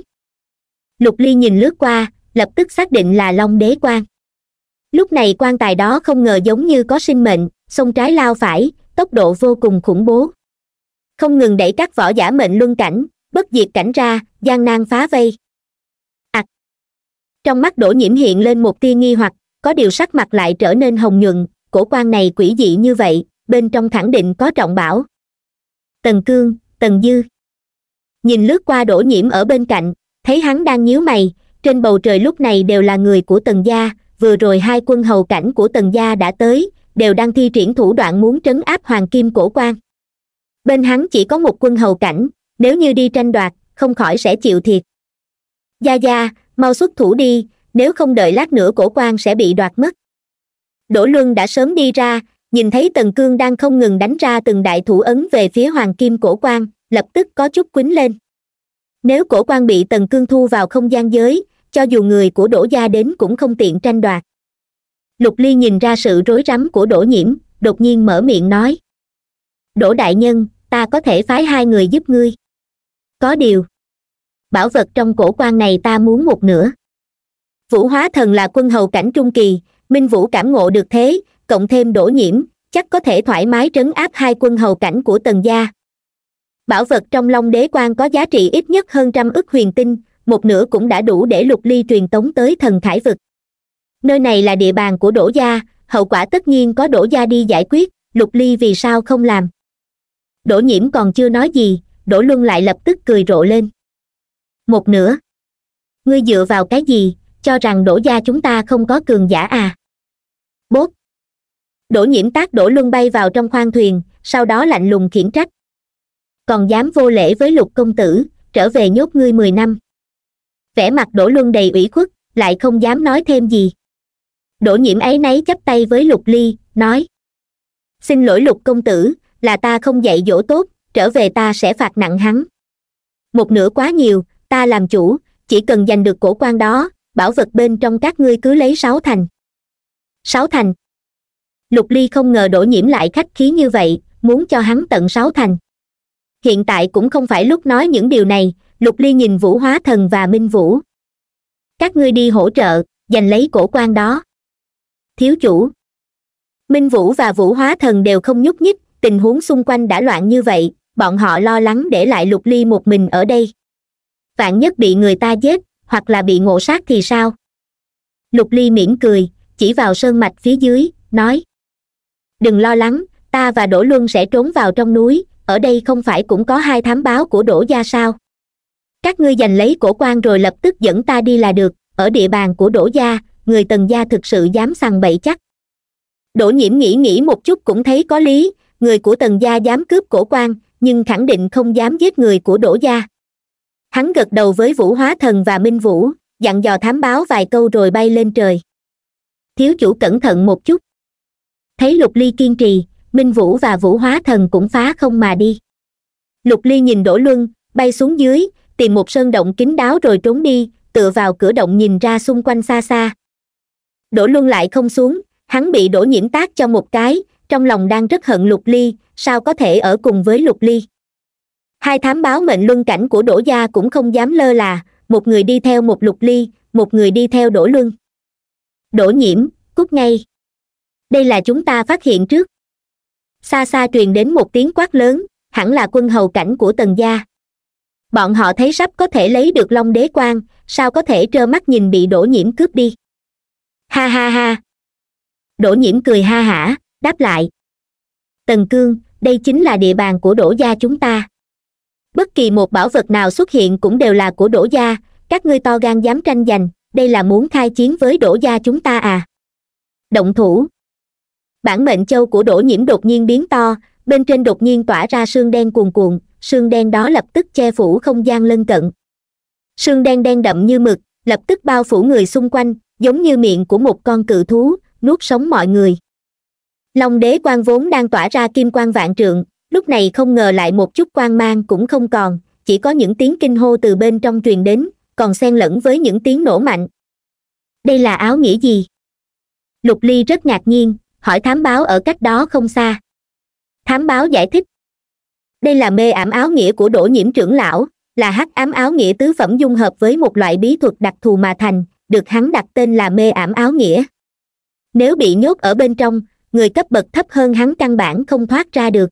Lục ly nhìn lướt qua, lập tức xác định là long đế quan. Lúc này quan tài đó không ngờ giống như có sinh mệnh xông trái lao phải, tốc độ vô cùng khủng bố. Không ngừng đẩy các võ giả mệnh luân cảnh, bất diệt cảnh ra, gian nan phá vây. Ặc trong mắt đỗ nhiễm hiện lên một tia nghi hoặc có điều sắc mặt lại trở nên hồng nhuận, cổ quan này quỷ dị như vậy, bên trong khẳng định có trọng bảo. Tần cương, tần dư. Nhìn lướt qua đỗ nhiễm ở bên cạnh, thấy hắn đang nhíu mày, trên bầu trời lúc này đều là người của tần gia, vừa rồi hai quân hầu cảnh của tần gia đã tới, đều đang thi triển thủ đoạn muốn trấn áp hoàng kim cổ quan. Bên hắn chỉ có một quân hầu cảnh, nếu như đi tranh đoạt, không khỏi sẽ chịu thiệt. Gia gia, mau xuất thủ đi nếu không đợi lát nữa cổ quan sẽ bị đoạt mất. Đỗ luân đã sớm đi ra, nhìn thấy tần cương đang không ngừng đánh ra từng đại thủ ấn về phía hoàng kim cổ quan, lập tức có chút quýnh lên. Nếu cổ quan bị tần cương thu vào không gian giới, cho dù người của đỗ gia đến cũng không tiện tranh đoạt. Lục ly nhìn ra sự rối rắm của đỗ nhiễm, đột nhiên mở miệng nói. Đỗ đại nhân, ta có thể phái hai người giúp ngươi. Có điều, bảo vật trong cổ quan này ta muốn một nửa vũ hóa thần là quân hầu cảnh trung kỳ, minh vũ cảm ngộ được thế, cộng thêm đổ nhiễm, chắc có thể thoải mái trấn áp hai quân hầu cảnh của tần gia. Bảo vật trong long đế quan có giá trị ít nhất hơn trăm ức huyền tinh, một nửa cũng đã đủ để lục ly truyền tống tới thần khải vực. Nơi này là địa bàn của Đổ gia, hậu quả tất nhiên có Đổ gia đi giải quyết, lục ly vì sao không làm. Đỗ nhiễm còn chưa nói gì, đỗ luân lại lập tức cười rộ lên. Một nửa. Ngươi dựa vào cái gì? Cho rằng đổ gia chúng ta không có cường giả à. Bốt. Đỗ nhiễm tác đổ luân bay vào trong khoang thuyền, sau đó lạnh lùng khiển trách. Còn dám vô lễ với lục công tử, trở về nhốt ngươi mười năm. Vẻ mặt đổ luân đầy ủy khuất, lại không dám nói thêm gì. Đỗ nhiễm ấy nấy chắp tay với lục ly, nói. Xin lỗi lục công tử, là ta không dạy dỗ tốt, trở về ta sẽ phạt nặng hắn. Một nửa quá nhiều, ta làm chủ, chỉ cần giành được cổ quan đó bảo vật bên trong các ngươi cứ lấy sáu thành. Sáu thành. Lục ly không ngờ đổ nhiễm lại khách khí như vậy, muốn cho hắn tận sáu thành. Hiện tại cũng không phải lúc nói những điều này, lục ly nhìn vũ hóa thần và minh vũ. Các ngươi đi hỗ trợ, giành lấy cổ quan đó. Thiếu chủ. Minh vũ và vũ hóa thần đều không nhúc nhích, tình huống xung quanh đã loạn như vậy, bọn họ lo lắng để lại lục ly một mình ở đây. Vạn nhất bị người ta giết hoặc là bị ngộ sát thì sao? Lục ly mỉm cười, chỉ vào sơn mạch phía dưới, nói. Đừng lo lắng, ta và đỗ luân sẽ trốn vào trong núi, ở đây không phải cũng có hai thám báo của đỗ gia sao? Các ngươi giành lấy cổ quan rồi lập tức dẫn ta đi là được, ở địa bàn của đỗ gia, người tần gia thực sự dám sằng bậy chắc. Đỗ nhiễm nghĩ nghĩ một chút cũng thấy có lý, người của tần gia dám cướp cổ quan, nhưng khẳng định không dám giết người của đỗ gia hắn gật đầu với vũ hóa thần và minh vũ, dặn dò thám báo vài câu rồi bay lên trời. Thiếu chủ cẩn thận một chút. Thấy lục ly kiên trì, minh vũ và vũ hóa thần cũng phá không mà đi. Lục ly nhìn đỗ luân, bay xuống dưới, tìm một sơn động kín đáo rồi trốn đi, tựa vào cửa động nhìn ra xung quanh xa xa. Đỗ luân lại không xuống, hắn bị đỗ nhiễm tác cho một cái, trong lòng đang rất hận lục ly, sao có thể ở cùng với lục ly? Hai thám báo mệnh luân cảnh của đỗ gia cũng không dám lơ là, một người đi theo một lục ly, một người đi theo đỗ luân. Đỗ nhiễm, cút ngay. Đây là chúng ta phát hiện trước. Xa xa truyền đến một tiếng quát lớn, hẳn là quân hầu cảnh của tần gia. Bọn họ thấy sắp có thể lấy được long đế quan, sao có thể trơ mắt nhìn bị đỗ nhiễm cướp đi? Ha ha ha. Đỗ nhiễm cười ha hả, đáp lại. Tần cương, đây chính là địa bàn của đỗ gia chúng ta bất kỳ một bảo vật nào xuất hiện cũng đều là của đỗ gia. Các ngươi to gan dám tranh giành, đây là muốn khai chiến với đỗ gia chúng ta à? Động thủ. Bản mệnh châu của đỗ nhiễm đột nhiên biến to, bên trên đột nhiên tỏa ra sương đen cuồn cuộn, sương đen đó lập tức che phủ không gian lân cận. Sương đen đen đậm như mực, lập tức bao phủ người xung quanh, giống như miệng của một con cự thú, nuốt sống mọi người. Long đế quan vốn đang tỏa ra kim quan vạn trượng lúc này không ngờ lại một chút quan mang cũng không còn, chỉ có những tiếng kinh hô từ bên trong truyền đến, còn xen lẫn với những tiếng nổ mạnh. Đây là áo nghĩa gì? Lục ly rất ngạc nhiên, hỏi thám báo ở cách đó không xa. Thám báo giải thích. Đây là mê ảm áo nghĩa của đỗ nhiễm trưởng lão, là hắc ám áo nghĩa tứ phẩm dung hợp với một loại bí thuật đặc thù mà thành, được hắn đặt tên là mê ảm áo nghĩa. Nếu bị nhốt ở bên trong, người cấp bậc thấp hơn hắn căn bản không thoát ra được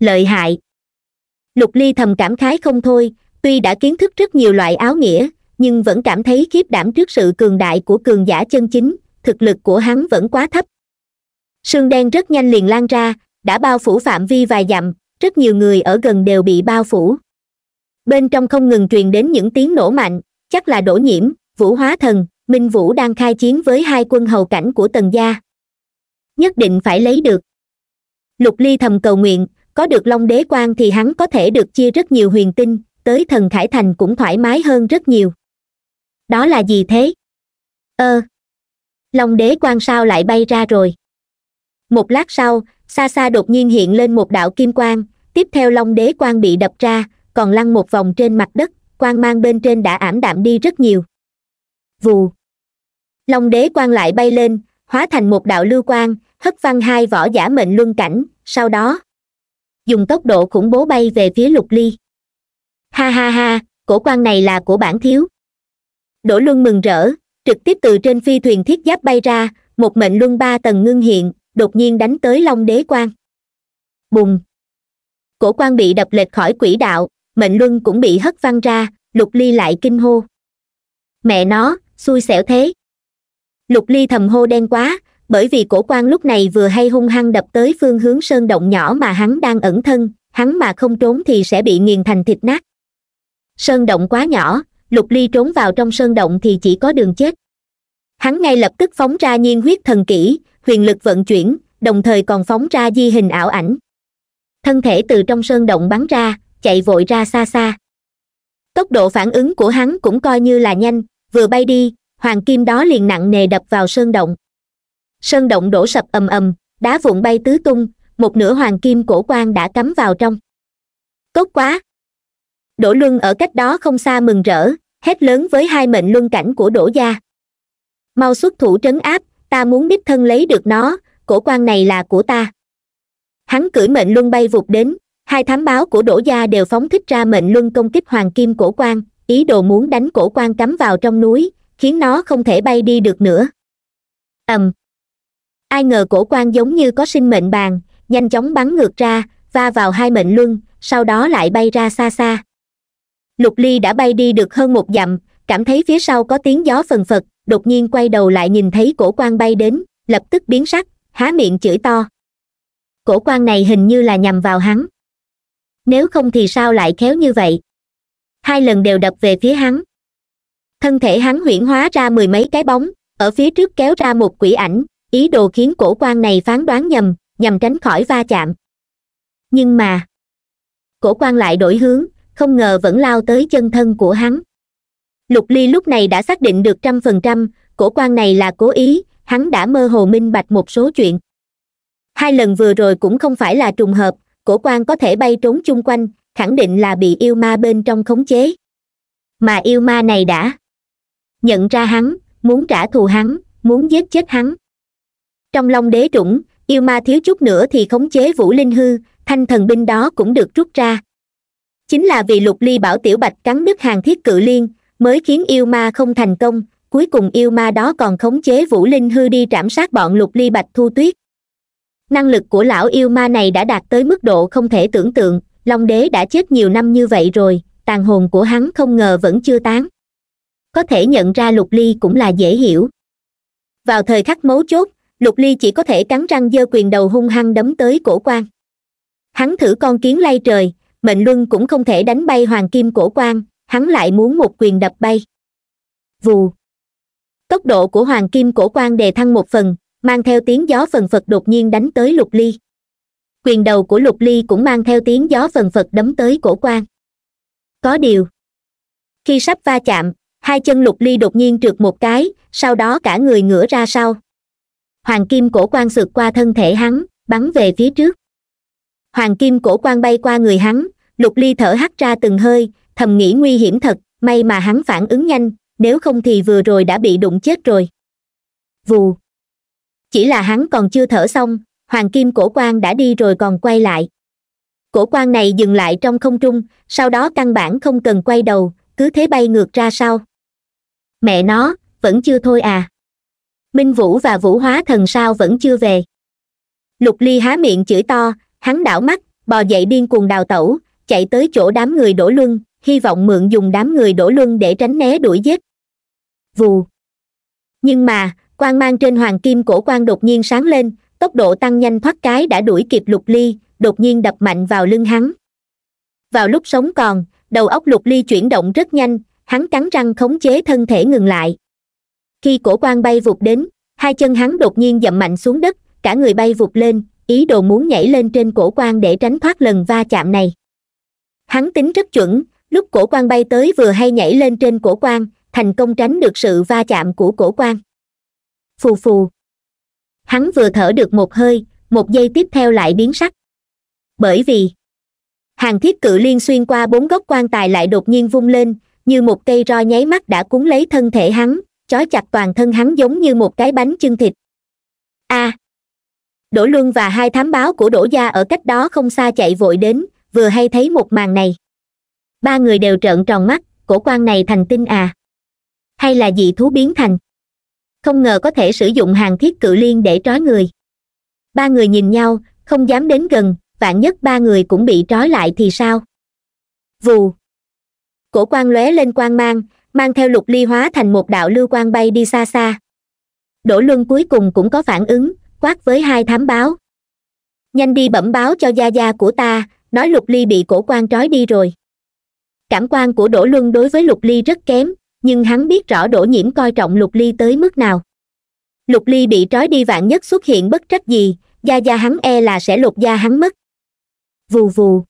lợi hại. Lục ly thầm cảm khái không thôi, tuy đã kiến thức rất nhiều loại áo nghĩa, nhưng vẫn cảm thấy khiếp đảm trước sự cường đại của cường giả chân chính, thực lực của hắn vẫn quá thấp. Sương đen rất nhanh liền lan ra, đã bao phủ phạm vi vài dặm, rất nhiều người ở gần đều bị bao phủ. Bên trong không ngừng truyền đến những tiếng nổ mạnh, chắc là đổ nhiễm, vũ hóa thần, minh vũ đang khai chiến với hai quân hầu cảnh của tần gia. Nhất định phải lấy được. Lục ly thầm cầu nguyện có được long đế quan thì hắn có thể được chia rất nhiều huyền tinh, tới thần khải thành cũng thoải mái hơn rất nhiều. Đó là gì thế? Ơ! Long đế quan sao lại bay ra rồi? Một lát sau xa xa đột nhiên hiện lên một đạo kim quang, tiếp theo long đế quan bị đập ra, còn lăn một vòng trên mặt đất, quang mang bên trên đã ảm đạm đi rất nhiều. Vù! Long đế quan lại bay lên, hóa thành một đạo lưu quang, hất văng hai võ giả mệnh luân cảnh, sau đó dùng tốc độ khủng bố bay về phía lục ly. Ha ha ha, cổ quan này là của bản thiếu. Đỗ luân mừng rỡ, trực tiếp từ trên phi thuyền thiết giáp bay ra, một mệnh luân ba tầng ngưng hiện, đột nhiên đánh tới long đế quan. Bùng! Cổ quan bị đập lệch khỏi quỹ đạo, mệnh luân cũng bị hất văng ra, lục ly lại kinh hô. Mẹ nó, xui xẻo thế. Lục ly thầm hô đen quá bởi vì cổ quan lúc này vừa hay hung hăng đập tới phương hướng sơn động nhỏ mà hắn đang ẩn thân, hắn mà không trốn thì sẽ bị nghiền thành thịt nát. Sơn động quá nhỏ, lục ly trốn vào trong sơn động thì chỉ có đường chết. Hắn ngay lập tức phóng ra nhiên huyết thần kỹ, huyền lực vận chuyển, đồng thời còn phóng ra di hình ảo ảnh. Thân thể từ trong sơn động bắn ra, chạy vội ra xa xa. Tốc độ phản ứng của hắn cũng coi như là nhanh, vừa bay đi, hoàng kim đó liền nặng nề đập vào sơn động sơn động đổ sập ầm ầm, đá vụn bay tứ tung, một nửa hoàng kim cổ quan đã cắm vào trong. Tốt quá! Đỗ luân ở cách đó không xa mừng rỡ, hét lớn với hai mệnh luân cảnh của đỗ gia. Mau xuất thủ trấn áp, ta muốn đích thân lấy được nó, cổ quan này là của ta. Hắn cưỡi mệnh luân bay vụt đến, hai thám báo của đỗ gia đều phóng thích ra mệnh luân công kích hoàng kim cổ quan ý đồ muốn đánh cổ quan cắm vào trong núi, khiến nó không thể bay đi được nữa. Ầm! Ai ngờ cổ quan giống như có sinh mệnh bàn, nhanh chóng bắn ngược ra, va vào hai mệnh luân, sau đó lại bay ra xa xa. Lục ly đã bay đi được hơn một dặm, cảm thấy phía sau có tiếng gió phần phật, đột nhiên quay đầu lại nhìn thấy cổ quan bay đến, lập tức biến sắc, há miệng chửi to. Cổ quan này hình như là nhằm vào hắn. Nếu không thì sao lại khéo như vậy? Hai lần đều đập về phía hắn. Thân thể hắn huyễn hóa ra mười mấy cái bóng, ở phía trước kéo ra một quỷ ảnh ý đồ khiến cổ quan này phán đoán nhầm, nhằm tránh khỏi va chạm. Nhưng mà, cổ quan lại đổi hướng, không ngờ vẫn lao tới chân thân của hắn. Lục ly lúc này đã xác định được trăm phần trăm, cổ quan này là cố ý, hắn đã mơ hồ minh bạch một số chuyện. Hai lần vừa rồi cũng không phải là trùng hợp, cổ quan có thể bay trốn chung quanh, khẳng định là bị yêu ma bên trong khống chế. Mà yêu ma này đã nhận ra hắn, muốn trả thù hắn, muốn giết chết hắn trong long đế trũng yêu ma thiếu chút nữa thì khống chế vũ linh hư, thanh thần binh đó cũng được rút ra. Chính là vì lục ly bảo tiểu bạch cắn đứt hàng thiết cự liên, mới khiến yêu ma không thành công, cuối cùng yêu ma đó còn khống chế vũ linh hư đi trảm sát bọn lục ly bạch thu tuyết. Năng lực của lão yêu ma này đã đạt tới mức độ không thể tưởng tượng, long đế đã chết nhiều năm như vậy rồi, tàn hồn của hắn không ngờ vẫn chưa tán. Có thể nhận ra lục ly cũng là dễ hiểu. Vào thời khắc mấu chốt lục ly chỉ có thể cắn răng giơ quyền đầu hung hăng đấm tới cổ quan hắn thử con kiến lay trời, mệnh luân cũng không thể đánh bay hoàng kim cổ quan hắn lại muốn một quyền đập bay. Vù. Tốc độ của hoàng kim cổ quan đề thăng một phần, mang theo tiếng gió phần phật đột nhiên đánh tới lục ly. Quyền đầu của lục ly cũng mang theo tiếng gió phần phật đấm tới cổ quan có điều, khi sắp va chạm, hai chân lục ly đột nhiên trượt một cái, sau đó cả người ngửa ra sau hoàng kim cổ quan sượt qua thân thể hắn, bắn về phía trước. Hoàng kim cổ quan bay qua người hắn, lục ly thở hắt ra từng hơi, thầm nghĩ nguy hiểm thật, may mà hắn phản ứng nhanh, nếu không thì vừa rồi đã bị đụng chết rồi. Vù. Chỉ là hắn còn chưa thở xong, hoàng kim cổ quan đã đi rồi còn quay lại. Cổ quan này dừng lại trong không trung, sau đó căn bản không cần quay đầu, cứ thế bay ngược ra sau. Mẹ nó, vẫn chưa thôi à minh vũ và vũ hóa thần sao vẫn chưa về. Lục ly há miệng chửi to, hắn đảo mắt, bò dậy điên cuồng đào tẩu, chạy tới chỗ đám người đổ luân, hy vọng mượn dùng đám người đổ luân để tránh né đuổi giết. Vù. Nhưng mà quan mang trên hoàng kim cổ quan đột nhiên sáng lên, tốc độ tăng nhanh thoát cái đã đuổi kịp lục ly, đột nhiên đập mạnh vào lưng hắn. Vào lúc sống còn, đầu óc lục ly chuyển động rất nhanh, hắn cắn răng khống chế thân thể ngừng lại khi cổ quan bay vụt đến, hai chân hắn đột nhiên dậm mạnh xuống đất, cả người bay vụt lên, ý đồ muốn nhảy lên trên cổ quan để tránh thoát lần va chạm này. Hắn tính rất chuẩn, lúc cổ quan bay tới vừa hay nhảy lên trên cổ quan thành công tránh được sự va chạm của cổ quan phù phù. Hắn vừa thở được một hơi, một giây tiếp theo lại biến sắc. Bởi vì, hàng thiết cự liên xuyên qua bốn gốc quan tài lại đột nhiên vung lên, như một cây roi nháy mắt đã cuốn lấy thân thể hắn chói chặt toàn thân hắn giống như một cái bánh chưng thịt. A. Đỗ luân và hai thám báo của đỗ gia ở cách đó không xa chạy vội đến, vừa hay thấy một màn này. Ba người đều trợn tròn mắt, cổ quan này thành tinh à? Hay là dị thú biến thành? Không ngờ có thể sử dụng hàng thiết cự liên để trói người. Ba người nhìn nhau, không dám đến gần, vạn nhất ba người cũng bị trói lại thì sao? Vù. Cổ quan lóe lên quang mang mang theo lục ly hóa thành một đạo lưu quang bay đi xa xa. Đỗ luân cuối cùng cũng có phản ứng, quát với hai thám báo. Nhanh đi bẩm báo cho gia gia của ta, nói lục ly bị cổ quan trói đi rồi. Cảm quan của đỗ luân đối với lục ly rất kém, nhưng hắn biết rõ đỗ nhiễm coi trọng lục ly tới mức nào. Lục ly bị trói đi vạn nhất xuất hiện bất trách gì, gia gia hắn e là sẽ lục gia hắn mất. Vù vù.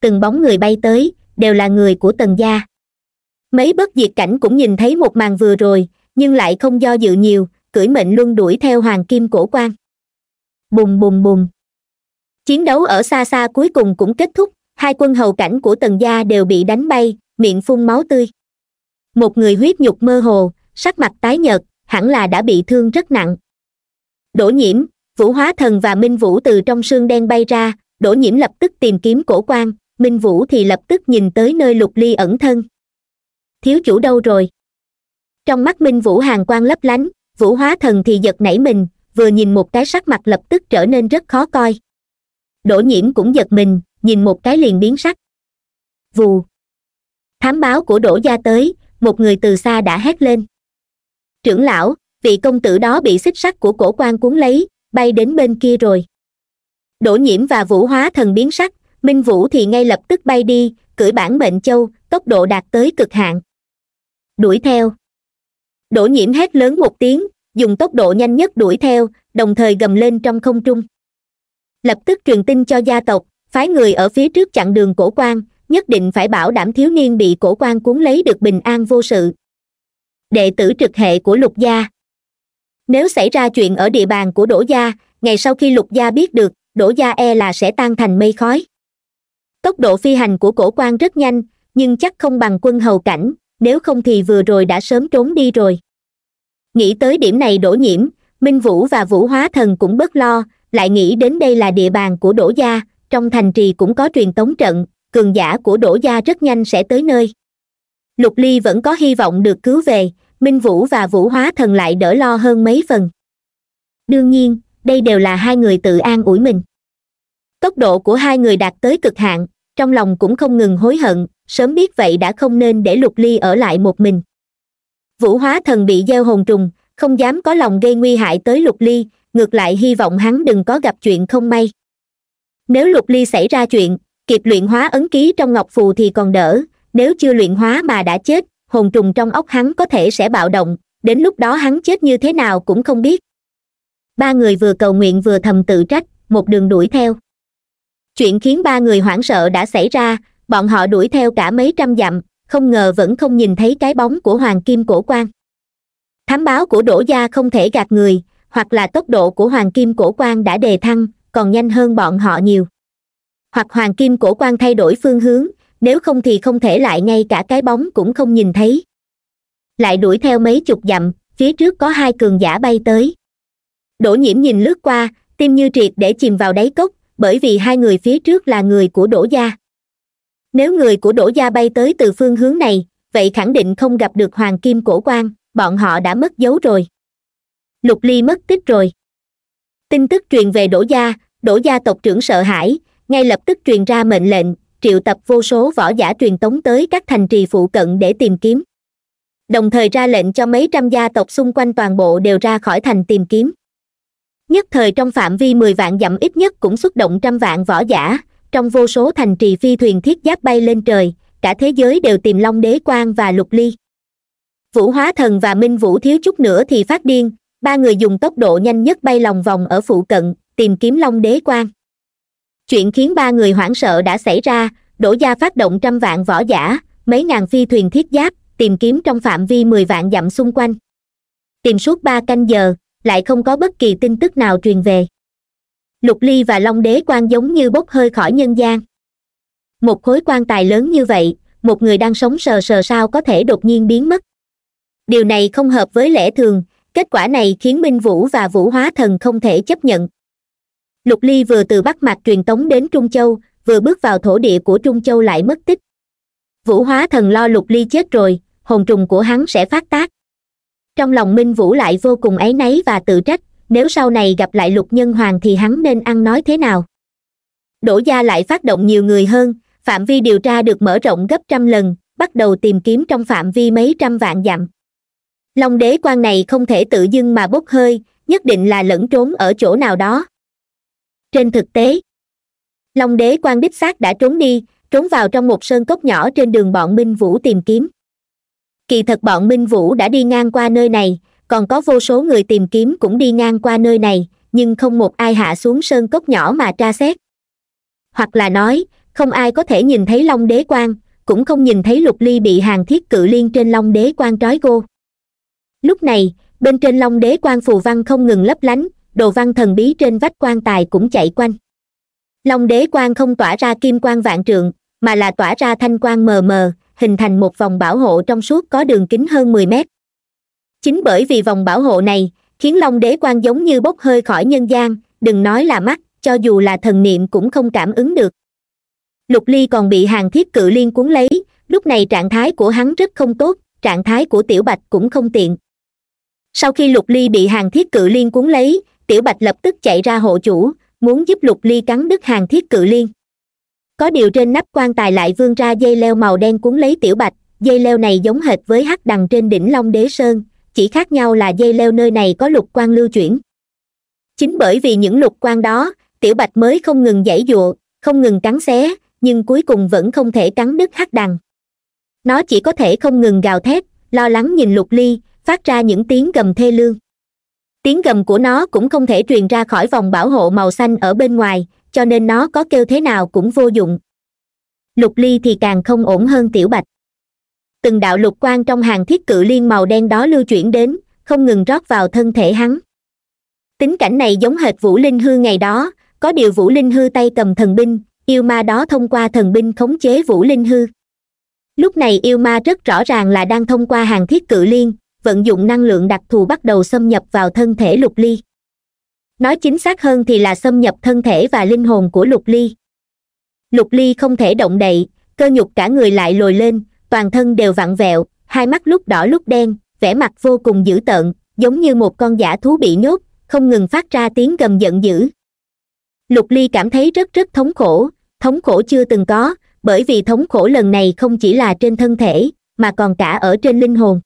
Từng bóng người bay tới, đều là người của tần gia mấy bất diệt cảnh cũng nhìn thấy một màn vừa rồi, nhưng lại không do dự nhiều, cưỡi mệnh luân đuổi theo hoàng kim cổ quan bùng bùng bùng. Chiến đấu ở xa xa cuối cùng cũng kết thúc, hai quân hầu cảnh của tần gia đều bị đánh bay, miệng phun máu tươi. Một người huyết nhục mơ hồ, sắc mặt tái nhợt, hẳn là đã bị thương rất nặng. Đỗ nhiễm, vũ hóa thần và minh vũ từ trong sương đen bay ra, đỗ nhiễm lập tức tìm kiếm cổ quan minh vũ thì lập tức nhìn tới nơi lục ly ẩn thân thiếu chủ đâu rồi? Trong mắt minh vũ hàng quan lấp lánh, vũ hóa thần thì giật nảy mình, vừa nhìn một cái sắc mặt lập tức trở nên rất khó coi. Đỗ nhiễm cũng giật mình, nhìn một cái liền biến sắc. Vù! Thám báo của đỗ gia tới, một người từ xa đã hét lên. Trưởng lão, vị công tử đó bị xích sắt của cổ quan cuốn lấy, bay đến bên kia rồi. Đỗ nhiễm và vũ hóa thần biến sắc, minh vũ thì ngay lập tức bay đi, cưỡi bản mệnh châu, tốc độ đạt tới cực hạn đuổi theo. Đỗ nhiễm hét lớn một tiếng, dùng tốc độ nhanh nhất đuổi theo, đồng thời gầm lên trong không trung. Lập tức truyền tin cho gia tộc, phái người ở phía trước chặn đường cổ quan, nhất định phải bảo đảm thiếu niên bị cổ quan cuốn lấy được bình an vô sự. Đệ tử trực hệ của lục gia. Nếu xảy ra chuyện ở địa bàn của đỗ gia, ngày sau khi lục gia biết được, đỗ gia e là sẽ tan thành mây khói. Tốc độ phi hành của cổ quan rất nhanh, nhưng chắc không bằng quân hầu cảnh nếu không thì vừa rồi đã sớm trốn đi rồi. Nghĩ tới điểm này đổ nhiễm, minh vũ và vũ hóa thần cũng bớt lo, lại nghĩ đến đây là địa bàn của đỗ gia, trong thành trì cũng có truyền tống trận, cường giả của đỗ gia rất nhanh sẽ tới nơi. Lục ly vẫn có hy vọng được cứu về, minh vũ và vũ hóa thần lại đỡ lo hơn mấy phần. Đương nhiên, đây đều là hai người tự an ủi mình. Tốc độ của hai người đạt tới cực hạn, trong lòng cũng không ngừng hối hận sớm biết vậy đã không nên để lục ly ở lại một mình. Vũ hóa thần bị gieo hồn trùng, không dám có lòng gây nguy hại tới lục ly, ngược lại hy vọng hắn đừng có gặp chuyện không may. Nếu lục ly xảy ra chuyện, kịp luyện hóa ấn ký trong ngọc phù thì còn đỡ, nếu chưa luyện hóa mà đã chết, hồn trùng trong ốc hắn có thể sẽ bạo động, đến lúc đó hắn chết như thế nào cũng không biết. Ba người vừa cầu nguyện vừa thầm tự trách, một đường đuổi theo. Chuyện khiến ba người hoảng sợ đã xảy ra bọn họ đuổi theo cả mấy trăm dặm, không ngờ vẫn không nhìn thấy cái bóng của hoàng kim cổ quan thám báo của đỗ gia không thể gạt người, hoặc là tốc độ của hoàng kim cổ quan đã đề thăng, còn nhanh hơn bọn họ nhiều. Hoặc hoàng kim cổ quan thay đổi phương hướng, nếu không thì không thể lại ngay cả cái bóng cũng không nhìn thấy. Lại đuổi theo mấy chục dặm, phía trước có hai cường giả bay tới. Đỗ nhiễm nhìn lướt qua, tim như triệt để chìm vào đáy cốc, bởi vì hai người phía trước là người của đỗ gia nếu người của đỗ gia bay tới từ phương hướng này, vậy khẳng định không gặp được hoàng kim cổ quan bọn họ đã mất dấu rồi. Lục ly mất tích rồi. Tin tức truyền về đỗ gia đỗ gia tộc trưởng sợ hãi, ngay lập tức truyền ra mệnh lệnh, triệu tập vô số võ giả truyền tống tới các thành trì phụ cận để tìm kiếm. Đồng thời ra lệnh cho mấy trăm gia tộc xung quanh toàn bộ đều ra khỏi thành tìm kiếm. Nhất thời trong phạm vi mười vạn dặm ít nhất cũng xuất động trăm vạn võ giả trong vô số thành trì phi thuyền thiết giáp bay lên trời, cả thế giới đều tìm long đế Quang và lục ly. Vũ hóa thần và minh vũ thiếu chút nữa thì phát điên, ba người dùng tốc độ nhanh nhất bay lòng vòng ở phụ cận, tìm kiếm long đế Quang. Chuyện khiến ba người hoảng sợ đã xảy ra, đổ gia phát động trăm vạn võ giả, mấy ngàn phi thuyền thiết giáp, tìm kiếm trong phạm vi mười vạn dặm xung quanh. Tìm suốt ba canh giờ, lại không có bất kỳ tin tức nào truyền về lục ly và long đế quan giống như bốc hơi khỏi nhân gian. Một khối quan tài lớn như vậy, một người đang sống sờ sờ sao có thể đột nhiên biến mất? Điều này không hợp với lẽ thường, kết quả này khiến minh vũ và vũ hóa thần không thể chấp nhận. Lục ly vừa từ bắc mạc truyền tống đến trung châu, vừa bước vào thổ địa của trung châu lại mất tích. Vũ hóa thần lo lục ly chết rồi, hồn trùng của hắn sẽ phát tác. Trong lòng minh vũ lại vô cùng áy náy và tự trách nếu sau này gặp lại lục nhân hoàng thì hắn nên ăn nói thế nào? Đỗ gia lại phát động nhiều người hơn, phạm vi điều tra được mở rộng gấp trăm lần, bắt đầu tìm kiếm trong phạm vi mấy trăm vạn dặm. Long đế quan này không thể tự dưng mà bốc hơi, nhất định là lẫn trốn ở chỗ nào đó. Trên thực tế, long đế quan đích xác đã trốn đi, trốn vào trong một sơn cốc nhỏ trên đường bọn minh vũ tìm kiếm. Kỳ thật bọn minh vũ đã đi ngang qua nơi này còn có vô số người tìm kiếm cũng đi ngang qua nơi này, nhưng không một ai hạ xuống sơn cốc nhỏ mà tra xét. Hoặc là nói, không ai có thể nhìn thấy long đế quan, cũng không nhìn thấy lục ly bị hàng thiết cự liên trên long đế quan trói gô lúc này, bên trên long đế quan phù văn không ngừng lấp lánh, đồ văn thần bí trên vách quan tài cũng chạy quanh. Long đế quan không tỏa ra kim quan vạn trượng, mà là tỏa ra thanh quan mờ mờ, hình thành một vòng bảo hộ trong suốt có đường kính hơn mười mét chính bởi vì vòng bảo hộ này khiến long đế quan giống như bốc hơi khỏi nhân gian, đừng nói là mắt, cho dù là thần niệm cũng không cảm ứng được. Lục ly còn bị hàng thiết cự liên cuốn lấy, lúc này trạng thái của hắn rất không tốt, trạng thái của tiểu bạch cũng không tiện. Sau khi lục ly bị hàng thiết cự liên cuốn lấy, tiểu bạch lập tức chạy ra hộ chủ, muốn giúp lục ly cắn đứt hàng thiết cự liên. Có điều trên nắp quan tài lại vươn ra dây leo màu đen cuốn lấy tiểu bạch, dây leo này giống hệt với hắc đằng trên đỉnh long đế sơn chỉ khác nhau là dây leo nơi này có lục quan lưu chuyển. Chính bởi vì những lục quan đó, tiểu bạch mới không ngừng giãy dụa, không ngừng cắn xé, nhưng cuối cùng vẫn không thể cắn đứt hắc đằng. Nó chỉ có thể không ngừng gào thét, lo lắng nhìn lục ly, phát ra những tiếng gầm thê lương. Tiếng gầm của nó cũng không thể truyền ra khỏi vòng bảo hộ màu xanh ở bên ngoài, cho nên nó có kêu thế nào cũng vô dụng. Lục ly thì càng không ổn hơn tiểu bạch từng đạo lục quang trong hàng thiết cự liên màu đen đó lưu chuyển đến, không ngừng rót vào thân thể hắn. Tính cảnh này giống hệt vũ linh hư ngày đó, có điều vũ linh hư tay cầm thần binh, yêu ma đó thông qua thần binh khống chế vũ linh hư. Lúc này yêu ma rất rõ ràng là đang thông qua hàng thiết cự liên, vận dụng năng lượng đặc thù bắt đầu xâm nhập vào thân thể lục ly. Nói chính xác hơn thì là xâm nhập thân thể và linh hồn của lục ly. Lục ly không thể động đậy, cơ nhục cả người lại lồi lên toàn thân đều vặn vẹo, hai mắt lúc đỏ lúc đen, vẻ mặt vô cùng dữ tợn, giống như một con giả thú bị nhốt, không ngừng phát ra tiếng gầm giận dữ. Lục ly cảm thấy rất rất thống khổ thống khổ chưa từng có, bởi vì thống khổ lần này không chỉ là trên thân thể, mà còn cả ở trên linh hồn.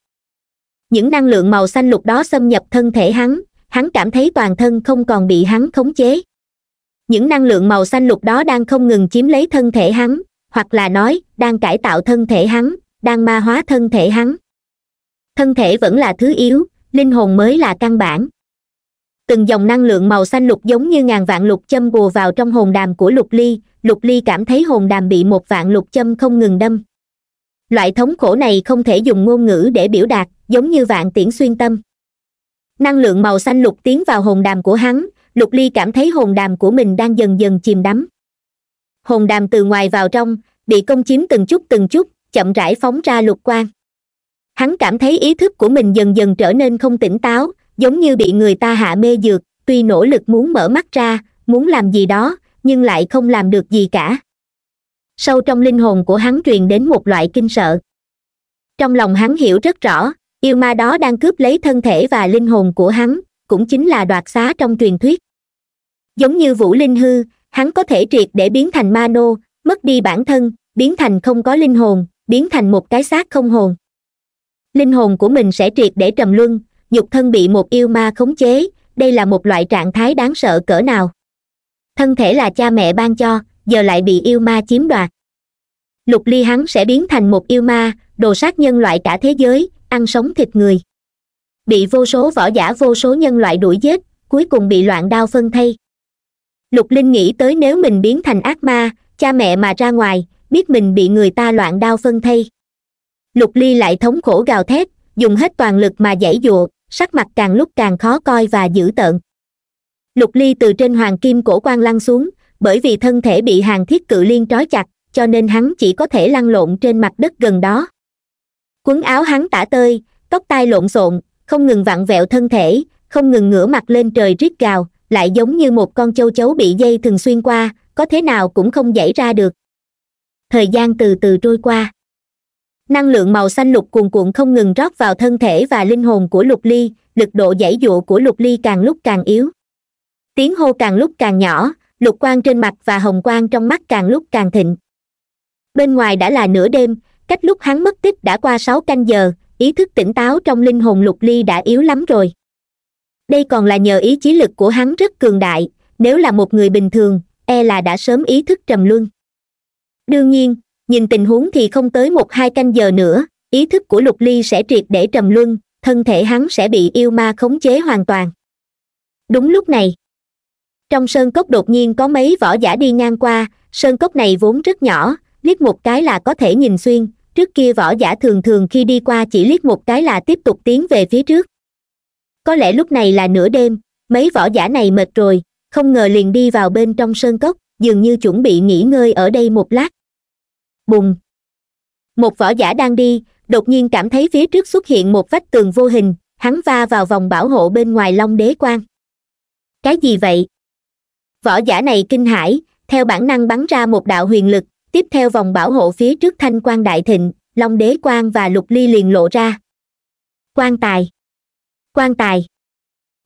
Những năng lượng màu xanh lục đó xâm nhập thân thể hắn hắn cảm thấy toàn thân không còn bị hắn khống chế. Những năng lượng màu xanh lục đó đang không ngừng chiếm lấy thân thể hắn hoặc là nói, đang cải tạo thân thể hắn, đang ma hóa thân thể hắn. Thân thể vẫn là thứ yếu, linh hồn mới là căn bản. Từng dòng năng lượng màu xanh lục giống như ngàn vạn lục châm bùa vào trong hồn đàm của lục ly lục ly cảm thấy hồn đàm bị một vạn lục châm không ngừng đâm. Loại thống khổ này không thể dùng ngôn ngữ để biểu đạt, giống như vạn tiễn xuyên tâm. Năng lượng màu xanh lục tiến vào hồn đàm của hắn, lục ly cảm thấy hồn đàm của mình đang dần dần chìm đắm hồn đàm từ ngoài vào trong, bị công chiếm từng chút từng chút, chậm rãi phóng ra lục quang. Hắn cảm thấy ý thức của mình dần dần trở nên không tỉnh táo, giống như bị người ta hạ mê dược, tuy nỗ lực muốn mở mắt ra, muốn làm gì đó, nhưng lại không làm được gì cả. Sâu trong linh hồn của hắn truyền đến một loại kinh sợ. Trong lòng hắn hiểu rất rõ, yêu ma đó đang cướp lấy thân thể và linh hồn của hắn, cũng chính là đoạt xá trong truyền thuyết. Giống như vũ linh hư hắn có thể triệt để biến thành ma nô mất đi bản thân, biến thành không có linh hồn, biến thành một cái xác không hồn. Linh hồn của mình sẽ triệt để trầm luân, nhục thân bị một yêu ma khống chế, đây là một loại trạng thái đáng sợ cỡ nào. Thân thể là cha mẹ ban cho, giờ lại bị yêu ma chiếm đoạt. Lục ly hắn sẽ biến thành một yêu ma, đồ sát nhân loại cả thế giới, ăn sống thịt người. Bị vô số võ giả vô số nhân loại đuổi giết, cuối cùng bị loạn đao phân thây lục linh nghĩ tới nếu mình biến thành ác ma cha mẹ mà ra ngoài biết mình bị người ta loạn đao phân thây. Lục ly lại thống khổ gào thét dùng hết toàn lực mà giãy giụa, sắc mặt càng lúc càng khó coi và dữ tợn. Lục ly từ trên hoàng kim cổ quan lăn xuống bởi vì thân thể bị hàng thiết cự liên trói chặt cho nên hắn chỉ có thể lăn lộn trên mặt đất gần đó. Quấn áo hắn tả tơi tóc tai lộn xộn không ngừng vặn vẹo thân thể không ngừng ngửa mặt lên trời rít gào lại giống như một con châu chấu bị dây thường xuyên qua, có thế nào cũng không dãy ra được. Thời gian từ từ trôi qua. Năng lượng màu xanh lục cuồn cuộn không ngừng rót vào thân thể và linh hồn của lục ly, lực độ dãy dụa của lục ly càng lúc càng yếu. Tiếng hô càng lúc càng nhỏ, lục quang trên mặt và hồng quang trong mắt càng lúc càng thịnh. Bên ngoài đã là nửa đêm, cách lúc hắn mất tích đã qua sáu canh giờ, ý thức tỉnh táo trong linh hồn lục ly đã yếu lắm rồi đây còn là nhờ ý chí lực của hắn rất cường đại, nếu là một người bình thường e là đã sớm ý thức trầm luân. Đương nhiên, nhìn tình huống thì không tới một hai canh giờ nữa, ý thức của lục ly sẽ triệt để trầm luân, thân thể hắn sẽ bị yêu ma khống chế hoàn toàn. Đúng lúc này, trong sơn cốc đột nhiên có mấy võ giả đi ngang qua, sơn cốc này vốn rất nhỏ, liếc một cái là có thể nhìn xuyên, trước kia võ giả thường thường khi đi qua chỉ liếc một cái là tiếp tục tiến về phía trước có lẽ lúc này là nửa đêm, mấy võ giả này mệt rồi, không ngờ liền đi vào bên trong sơn cốc, dường như chuẩn bị nghỉ ngơi ở đây một lát. Bùng! Một võ giả đang đi, đột nhiên cảm thấy phía trước xuất hiện một vách tường vô hình, hắn va vào vòng bảo hộ bên ngoài long đế quan. Cái gì vậy? Võ giả này kinh hãi, theo bản năng bắn ra một đạo huyền lực, tiếp theo vòng bảo hộ phía trước thanh quan đại thịnh, long đế quan và lục ly liền lộ ra. Quan tài! Quan tài.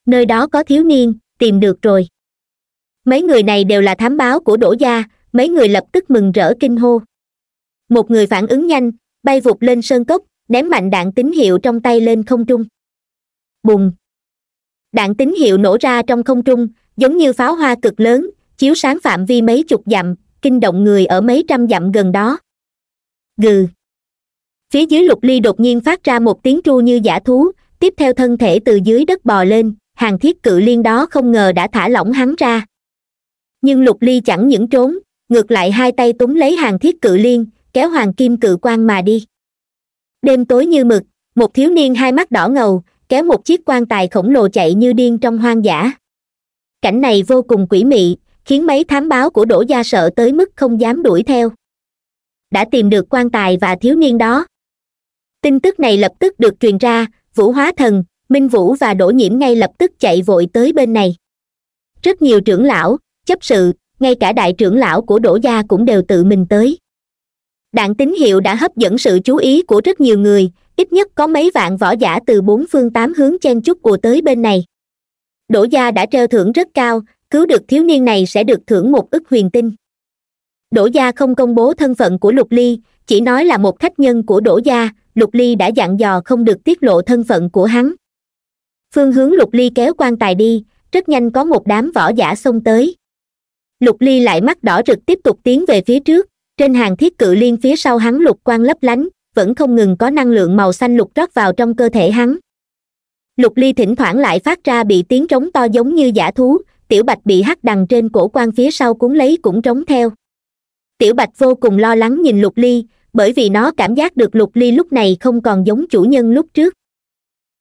Nơi đó có thiếu niên, tìm được rồi. Mấy người này đều là thám báo của đỗ gia, mấy người lập tức mừng rỡ kinh hô. Một người phản ứng nhanh, bay vụt lên sơn cốc, ném mạnh đạn tín hiệu trong tay lên không trung. Bùng! Đạn tín hiệu nổ ra trong không trung, giống như pháo hoa cực lớn, chiếu sáng phạm vi mấy chục dặm, kinh động người ở mấy trăm dặm gần đó. Gừ! Phía dưới lục ly đột nhiên phát ra một tiếng tru như giả thú tiếp theo thân thể từ dưới đất bò lên, hàng thiết cự liên đó không ngờ đã thả lỏng hắn ra. Nhưng lục ly chẳng những trốn, ngược lại hai tay túm lấy hàng thiết cự liên, kéo hoàng kim cự quan mà đi. Đêm tối như mực, một thiếu niên hai mắt đỏ ngầu, kéo một chiếc quan tài khổng lồ chạy như điên trong hoang dã. Cảnh này vô cùng quỷ mị, khiến mấy thám báo của đỗ gia sợ tới mức không dám đuổi theo. Đã tìm được quan tài và thiếu niên đó. Tin tức này lập tức được truyền ra vũ hóa thần, minh vũ và đỗ nhiễm ngay lập tức chạy vội tới bên này. Rất nhiều trưởng lão, chấp sự, ngay cả đại trưởng lão của đỗ gia cũng đều tự mình tới. Đạn tín hiệu đã hấp dẫn sự chú ý của rất nhiều người, ít nhất có mấy vạn võ giả từ bốn phương tám hướng chen chúc ùa tới bên này. Đỗ gia đã treo thưởng rất cao, cứu được thiếu niên này sẽ được thưởng một ức huyền tinh. Đỗ gia không công bố thân phận của lục ly, chỉ nói là một khách nhân của đỗ gia lục ly đã dặn dò không được tiết lộ thân phận của hắn. Phương hướng lục ly kéo quan tài đi, rất nhanh có một đám võ giả xông tới. Lục ly lại mắt đỏ rực tiếp tục tiến về phía trước, trên hàng thiết cự liên phía sau hắn lục quan lấp lánh, vẫn không ngừng có năng lượng màu xanh lục rót vào trong cơ thể hắn. Lục ly thỉnh thoảng lại phát ra bị tiếng trống to giống như giả thú, tiểu bạch bị hắt đằng trên cổ quan phía sau cuốn lấy cũng trống theo. Tiểu bạch vô cùng lo lắng nhìn lục ly bởi vì nó cảm giác được lục ly lúc này không còn giống chủ nhân lúc trước.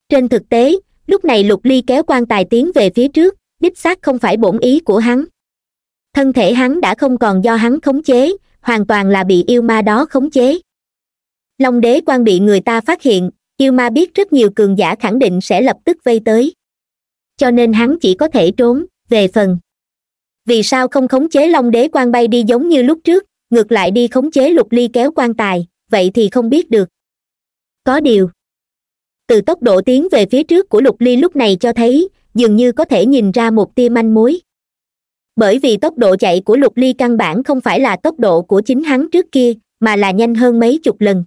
Trên thực tế, lúc này lục ly kéo quan tài tiến về phía trước, đích xác không phải bổn ý của hắn. Thân thể hắn đã không còn do hắn khống chế, hoàn toàn là bị yêu ma đó khống chế. Long đế quan bị người ta phát hiện, yêu ma biết rất nhiều cường giả khẳng định sẽ lập tức vây tới. Cho nên hắn chỉ có thể trốn, về phần. Vì sao không khống chế long đế quan bay đi giống như lúc trước? Ngược lại đi khống chế lục ly kéo quan tài, vậy thì không biết được. Có điều, từ tốc độ tiến về phía trước của lục ly lúc này cho thấy, dường như có thể nhìn ra một tia manh mối. Bởi vì tốc độ chạy của lục ly căn bản không phải là tốc độ của chính hắn trước kia, mà là nhanh hơn mấy chục lần.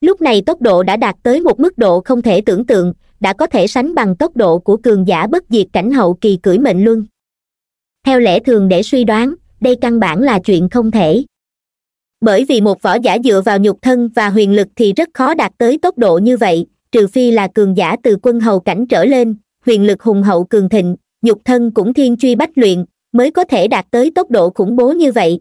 Lúc này tốc độ đã đạt tới một mức độ không thể tưởng tượng, đã có thể sánh bằng tốc độ của cường giả bất diệt cảnh hậu kỳ cưỡi mệnh luân. Theo lẽ thường để suy đoán, đây căn bản là chuyện không thể bởi vì một võ giả dựa vào nhục thân và huyền lực thì rất khó đạt tới tốc độ như vậy, trừ phi là cường giả từ quân hầu cảnh trở lên, huyền lực hùng hậu cường thịnh, nhục thân cũng thiên truy bách luyện, mới có thể đạt tới tốc độ khủng bố như vậy.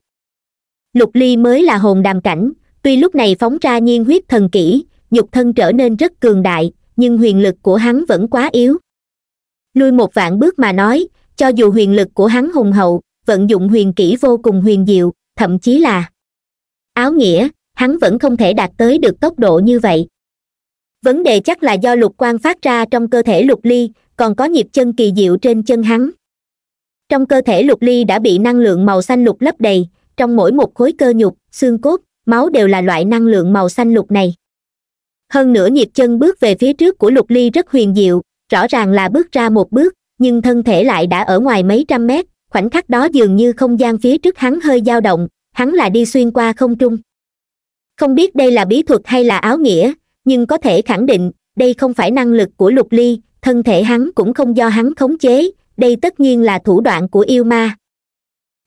Lục ly mới là hồn đàm cảnh, tuy lúc này phóng ra nhiên huyết thần kỹ nhục thân trở nên rất cường đại, nhưng huyền lực của hắn vẫn quá yếu. Lui một vạn bước mà nói, cho dù huyền lực của hắn hùng hậu, vận dụng huyền kỹ vô cùng huyền diệu, thậm chí là áo nghĩa, hắn vẫn không thể đạt tới được tốc độ như vậy. Vấn đề chắc là do lục quan phát ra trong cơ thể lục ly, còn có nhịp chân kỳ diệu trên chân hắn. Trong cơ thể lục ly đã bị năng lượng màu xanh lục lấp đầy, trong mỗi một khối cơ nhục, xương cốt, máu đều là loại năng lượng màu xanh lục này. Hơn nữa nhịp chân bước về phía trước của lục ly rất huyền diệu, rõ ràng là bước ra một bước, nhưng thân thể lại đã ở ngoài mấy trăm mét, khoảnh khắc đó dường như không gian phía trước hắn hơi dao động hắn là đi xuyên qua không trung. Không biết đây là bí thuật hay là áo nghĩa, nhưng có thể khẳng định, đây không phải năng lực của lục ly, thân thể hắn cũng không do hắn khống chế, đây tất nhiên là thủ đoạn của yêu ma.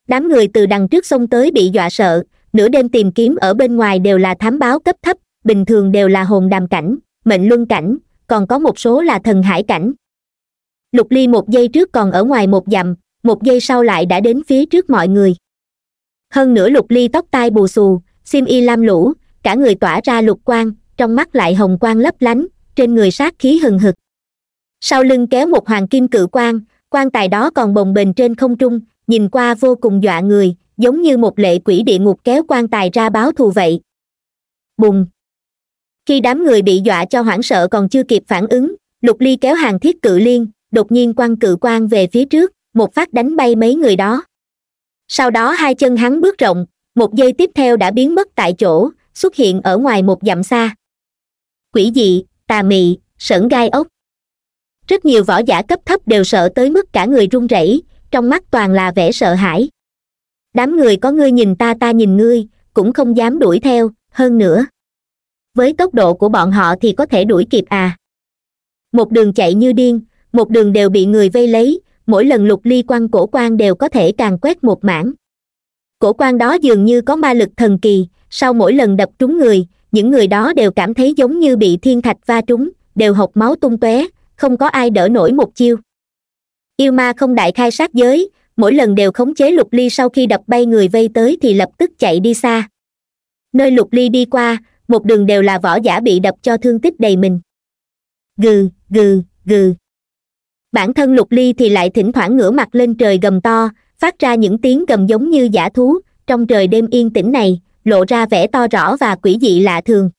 Đám người từ đằng trước sông tới bị dọa sợ, nửa đêm tìm kiếm ở bên ngoài đều là thám báo cấp thấp, bình thường đều là hồn đàm cảnh, mệnh luân cảnh, còn có một số là thần hải cảnh. Lục ly một giây trước còn ở ngoài một dặm, một giây sau lại đã đến phía trước mọi người hơn nữa lục ly tóc tai bù xù xiêm y lam lũ, cả người tỏa ra lục quang, trong mắt lại hồng quang lấp lánh, trên người sát khí hừng hực. Sau lưng kéo một hoàng kim cự quan quan tài đó còn bồng bềnh trên không trung, nhìn qua vô cùng dọa người, giống như một lệ quỷ địa ngục kéo quan tài ra báo thù vậy. Bùng! Khi đám người bị dọa cho hoảng sợ còn chưa kịp phản ứng, lục ly kéo hàng thiết cự liên, đột nhiên quăng cự quan về phía trước, một phát đánh bay mấy người đó sau đó hai chân hắn bước rộng, một giây tiếp theo đã biến mất tại chỗ, xuất hiện ở ngoài một dặm xa. Quỷ dị, tà mị, sởn gai ốc. Rất nhiều võ giả cấp thấp đều sợ tới mức cả người run rẩy, trong mắt toàn là vẻ sợ hãi. Đám người có ngươi nhìn ta ta nhìn ngươi, cũng không dám đuổi theo, hơn nữa. Với tốc độ của bọn họ thì có thể đuổi kịp à. Một đường chạy như điên, một đường đều bị người vây lấy mỗi lần lục ly quăng cổ quan đều có thể càng quét một mảng. Cổ quan đó dường như có ma lực thần kỳ, sau mỗi lần đập trúng người, những người đó đều cảm thấy giống như bị thiên thạch va trúng, đều hộc máu tung tóe, không có ai đỡ nổi một chiêu. Yêu ma không đại khai sát giới, mỗi lần đều khống chế lục ly sau khi đập bay người vây tới thì lập tức chạy đi xa. Nơi lục ly đi qua, một đường đều là võ giả bị đập cho thương tích đầy mình. Gừ gừ gừ bản thân lục ly thì lại thỉnh thoảng ngửa mặt lên trời gầm to, phát ra những tiếng gầm giống như giả thú. Trong trời đêm yên tĩnh này, lộ ra vẻ to rõ và quỷ dị lạ thường.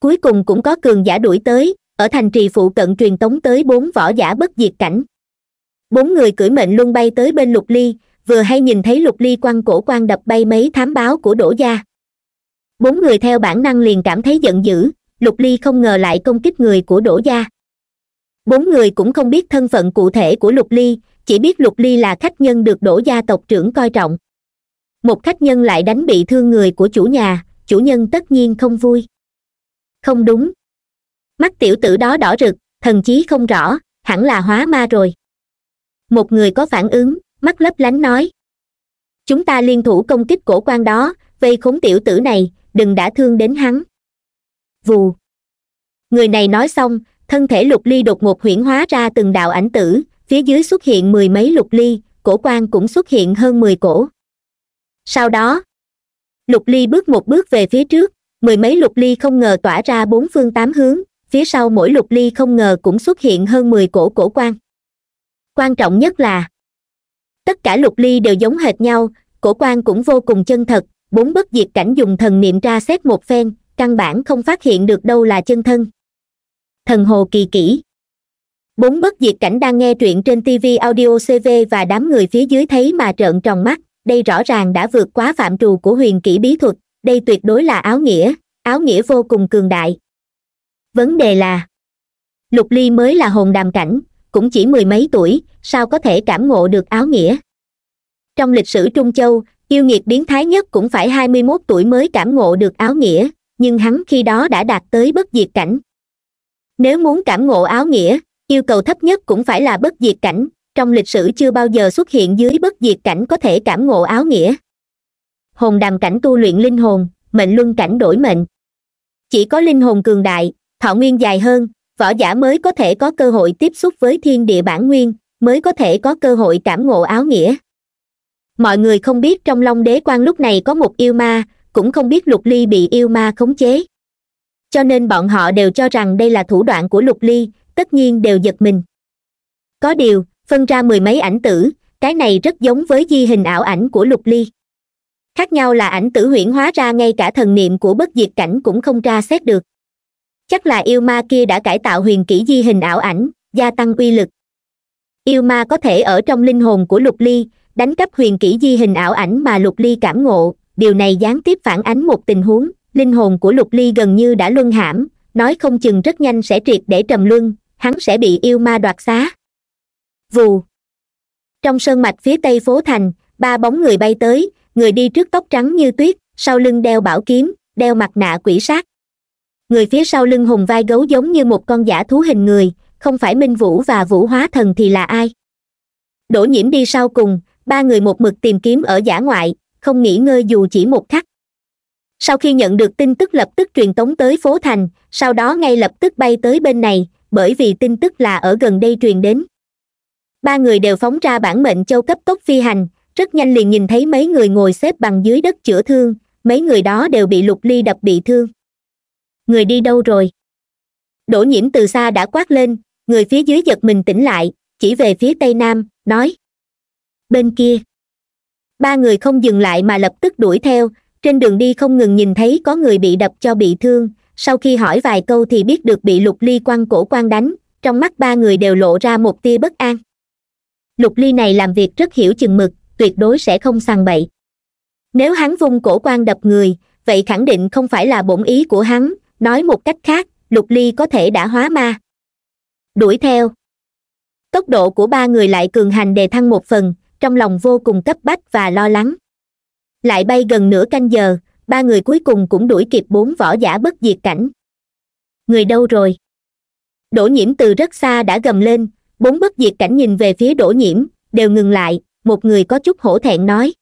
Cuối cùng cũng có cường giả đuổi tới, ở thành trì phụ cận truyền tống tới bốn võ giả bất diệt cảnh. Bốn người cưỡi mệnh luân bay tới bên lục ly, vừa hay nhìn thấy lục ly quăng cổ quan đập bay mấy thám báo của đỗ gia. Bốn người theo bản năng liền cảm thấy giận dữ, lục ly không ngờ lại công kích người của đỗ gia bốn người cũng không biết thân phận cụ thể của lục ly, chỉ biết lục ly là khách nhân được đổ gia tộc trưởng coi trọng. Một khách nhân lại đánh bị thương người của chủ nhà, chủ nhân tất nhiên không vui. Không đúng. Mắt tiểu tử đó đỏ rực, thần chí không rõ, hẳn là hóa ma rồi. Một người có phản ứng, mắt lấp lánh nói. Chúng ta liên thủ công kích cổ quan đó, vây khốn tiểu tử này, đừng đã thương đến hắn. Vù. Người này nói xong thân thể lục ly đột ngột huyễn hóa ra từng đạo ảnh tử, phía dưới xuất hiện mười mấy lục ly, cổ quan cũng xuất hiện hơn mười cổ. Sau đó, lục ly bước một bước về phía trước, mười mấy lục ly không ngờ tỏa ra bốn phương tám hướng, phía sau mỗi lục ly không ngờ cũng xuất hiện hơn mười cổ cổ quan quan trọng nhất là, tất cả lục ly đều giống hệt nhau, cổ quan cũng vô cùng chân thật, bốn bất diệt cảnh dùng thần niệm tra xét một phen, căn bản không phát hiện được đâu là chân thân thần hồ kỳ kỹ bốn bất diệt cảnh đang nghe truyện trên tv audio cv và đám người phía dưới thấy mà trợn tròn mắt. Đây rõ ràng đã vượt quá phạm trù của huyền kỹ bí thuật. Đây tuyệt đối là áo nghĩa. Áo nghĩa vô cùng cường đại. Vấn đề là, lục ly mới là hồn đàm cảnh, cũng chỉ mười mấy tuổi, sao có thể cảm ngộ được áo nghĩa? Trong lịch sử trung châu, yêu nghiệt biến thái nhất cũng phải hai mươi mốt tuổi mới cảm ngộ được áo nghĩa, nhưng hắn khi đó đã đạt tới bất diệt cảnh nếu muốn cảm ngộ áo nghĩa, yêu cầu thấp nhất cũng phải là bất diệt cảnh. Trong lịch sử chưa bao giờ xuất hiện dưới bất diệt cảnh có thể cảm ngộ áo nghĩa. Hồn đàm cảnh tu luyện linh hồn, mệnh luân cảnh đổi mệnh. Chỉ có linh hồn cường đại, thọ nguyên dài hơn, võ giả mới có thể có cơ hội tiếp xúc với thiên địa bản nguyên, mới có thể có cơ hội cảm ngộ áo nghĩa. Mọi người không biết trong long đế quan lúc này có một yêu ma, cũng không biết lục ly bị yêu ma khống chế cho nên bọn họ đều cho rằng đây là thủ đoạn của lục ly, tất nhiên đều giật mình. Có điều, phân ra mười mấy ảnh tử, cái này rất giống với di hình ảo ảnh của lục ly. Khác nhau là ảnh tử huyễn hóa ra ngay cả thần niệm của bất diệt cảnh cũng không tra xét được. Chắc là yêu ma kia đã cải tạo huyền kỹ di hình ảo ảnh, gia tăng uy lực. Yêu ma có thể ở trong linh hồn của lục ly, đánh cắp huyền kỹ di hình ảo ảnh mà lục ly cảm ngộ, điều này gián tiếp phản ánh một tình huống linh hồn của lục ly gần như đã luân hãm, nói không chừng rất nhanh sẽ triệt để trầm luân, hắn sẽ bị yêu ma đoạt xá. Vù. Trong sơn mạch phía tây phố thành, ba bóng người bay tới, người đi trước tóc trắng như tuyết, sau lưng đeo bảo kiếm, đeo mặt nạ quỷ sát. Người phía sau lưng hùng vai gấu giống như một con giả thú hình người, không phải minh vũ và vũ hóa thần thì là ai? Đỗ nhiễm đi sau cùng, ba người một mực tìm kiếm ở giả ngoại, không nghỉ ngơi dù chỉ một khắc sau khi nhận được tin tức lập tức truyền tống tới phố thành, sau đó ngay lập tức bay tới bên này, bởi vì tin tức là ở gần đây truyền đến. Ba người đều phóng ra bản mệnh châu cấp tốc phi hành, rất nhanh liền nhìn thấy mấy người ngồi xếp bằng dưới đất chữa thương, mấy người đó đều bị lục ly đập bị thương. Người đi đâu rồi? Đỗ nhiễm từ xa đã quát lên, người phía dưới giật mình tỉnh lại, chỉ về phía tây nam, nói. Bên kia. Ba người không dừng lại mà lập tức đuổi theo trên đường đi không ngừng nhìn thấy có người bị đập cho bị thương. Sau khi hỏi vài câu thì biết được bị lục ly quăng cổ quan đánh. Trong mắt ba người đều lộ ra một tia bất an. Lục ly này làm việc rất hiểu chừng mực, tuyệt đối sẽ không sằng bậy. Nếu hắn vung cổ quan đập người, vậy khẳng định không phải là bổn ý của hắn. Nói một cách khác, lục ly có thể đã hóa ma. Đuổi theo. Tốc độ của ba người lại cường hành đề thăng một phần, trong lòng vô cùng cấp bách và lo lắng lại bay gần nửa canh giờ, ba người cuối cùng cũng đuổi kịp bốn võ giả bất diệt cảnh. Người đâu rồi? Đỗ nhiễm từ rất xa đã gầm lên, bốn bất diệt cảnh nhìn về phía đỗ nhiễm, đều ngừng lại, một người có chút hổ thẹn nói.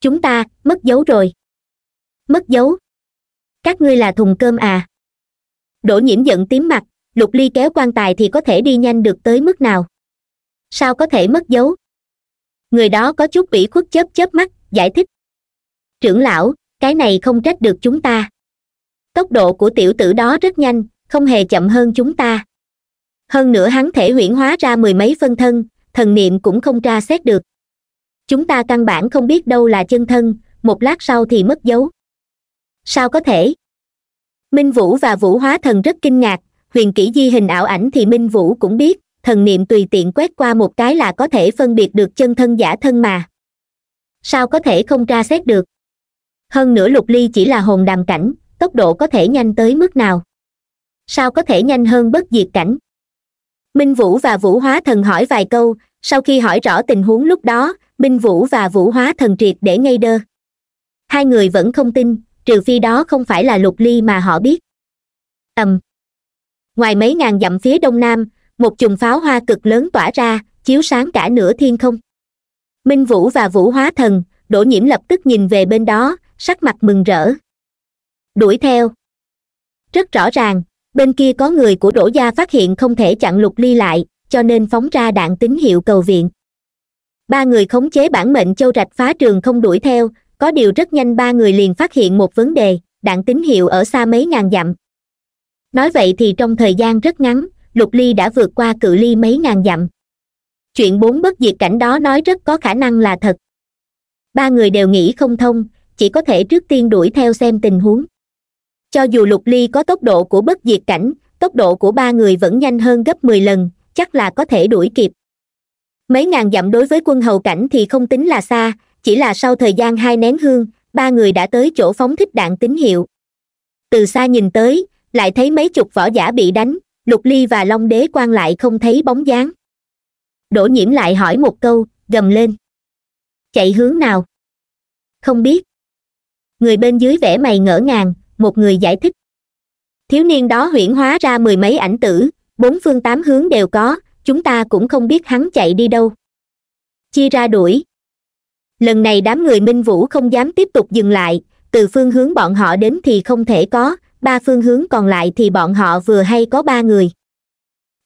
Chúng ta, mất dấu rồi. Mất dấu? Các ngươi là thùng cơm à? Đỗ nhiễm giận tím mặt, lục ly kéo quan tài thì có thể đi nhanh được tới mức nào? Sao có thể mất dấu? Người đó có chút ủy khuất chớp chớp mắt, giải thích trưởng lão, cái này không trách được chúng ta. Tốc độ của tiểu tử đó rất nhanh, không hề chậm hơn chúng ta. Hơn nữa hắn thể huyễn hóa ra mười mấy phân thân, thần niệm cũng không tra xét được. Chúng ta căn bản không biết đâu là chân thân, một lát sau thì mất dấu. Sao có thể? Minh vũ và vũ hóa thần rất kinh ngạc, huyền kỹ di hình ảo ảnh thì minh vũ cũng biết, thần niệm tùy tiện quét qua một cái là có thể phân biệt được chân thân giả thân mà. Sao có thể không tra xét được? Hơn nữa lục ly chỉ là hồn đàm cảnh, tốc độ có thể nhanh tới mức nào? Sao có thể nhanh hơn bất diệt cảnh? Minh vũ và vũ hóa thần hỏi vài câu, sau khi hỏi rõ tình huống lúc đó, minh vũ và vũ hóa thần triệt để ngây đơ. Hai người vẫn không tin, trừ phi đó không phải là lục ly mà họ biết. Ầm. Ngoài mấy ngàn dặm phía đông nam, một chùm pháo hoa cực lớn tỏa ra, chiếu sáng cả nửa thiên không. Minh vũ và vũ hóa thần, đỗ nhiễm lập tức nhìn về bên đó sắc mặt mừng rỡ. Đuổi theo. Rất rõ ràng, bên kia có người của đỗ gia phát hiện không thể chặn lục ly lại, cho nên phóng ra đạn tín hiệu cầu viện. Ba người khống chế bản mệnh châu rạch phá trường không đuổi theo, có điều rất nhanh ba người liền phát hiện một vấn đề, đạn tín hiệu ở xa mấy ngàn dặm. Nói vậy thì trong thời gian rất ngắn, lục ly đã vượt qua cự ly mấy ngàn dặm. Chuyện bốn bất diệt cảnh đó nói rất có khả năng là thật. Ba người đều nghĩ không thông chỉ có thể trước tiên đuổi theo xem tình huống. Cho dù lục ly có tốc độ của bất diệt cảnh, tốc độ của ba người vẫn nhanh hơn gấp mười lần, chắc là có thể đuổi kịp. Mấy ngàn dặm đối với quân hầu cảnh thì không tính là xa, chỉ là sau thời gian hai nén hương, ba người đã tới chỗ phóng thích đạn tín hiệu. Từ xa nhìn tới, lại thấy mấy chục võ giả bị đánh, lục ly và long đế quan lại không thấy bóng dáng. Đỗ nhiễm lại hỏi một câu, gầm lên. Chạy hướng nào? Không biết người bên dưới vẻ mày ngỡ ngàng, một người giải thích. Thiếu niên đó huyễn hóa ra mười mấy ảnh tử, bốn phương tám hướng đều có, chúng ta cũng không biết hắn chạy đi đâu. Chia ra đuổi. Lần này đám người minh vũ không dám tiếp tục dừng lại, từ phương hướng bọn họ đến thì không thể có, ba phương hướng còn lại thì bọn họ vừa hay có ba người.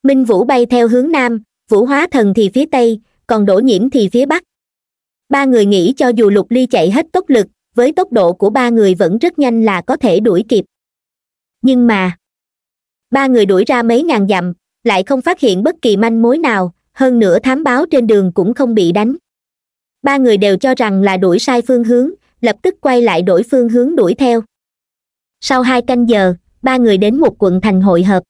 Minh vũ bay theo hướng nam, vũ hóa thần thì phía tây, còn đỗ nhiễm thì phía bắc. Ba người nghĩ cho dù lục ly chạy hết tốc lực với tốc độ của ba người vẫn rất nhanh là có thể đuổi kịp. Nhưng mà, ba người đuổi ra mấy ngàn dặm, lại không phát hiện bất kỳ manh mối nào, hơn nữa thám báo trên đường cũng không bị đánh. Ba người đều cho rằng là đuổi sai phương hướng, lập tức quay lại đổi phương hướng đuổi theo. Sau hai canh giờ, ba người đến một quận thành hội hợp.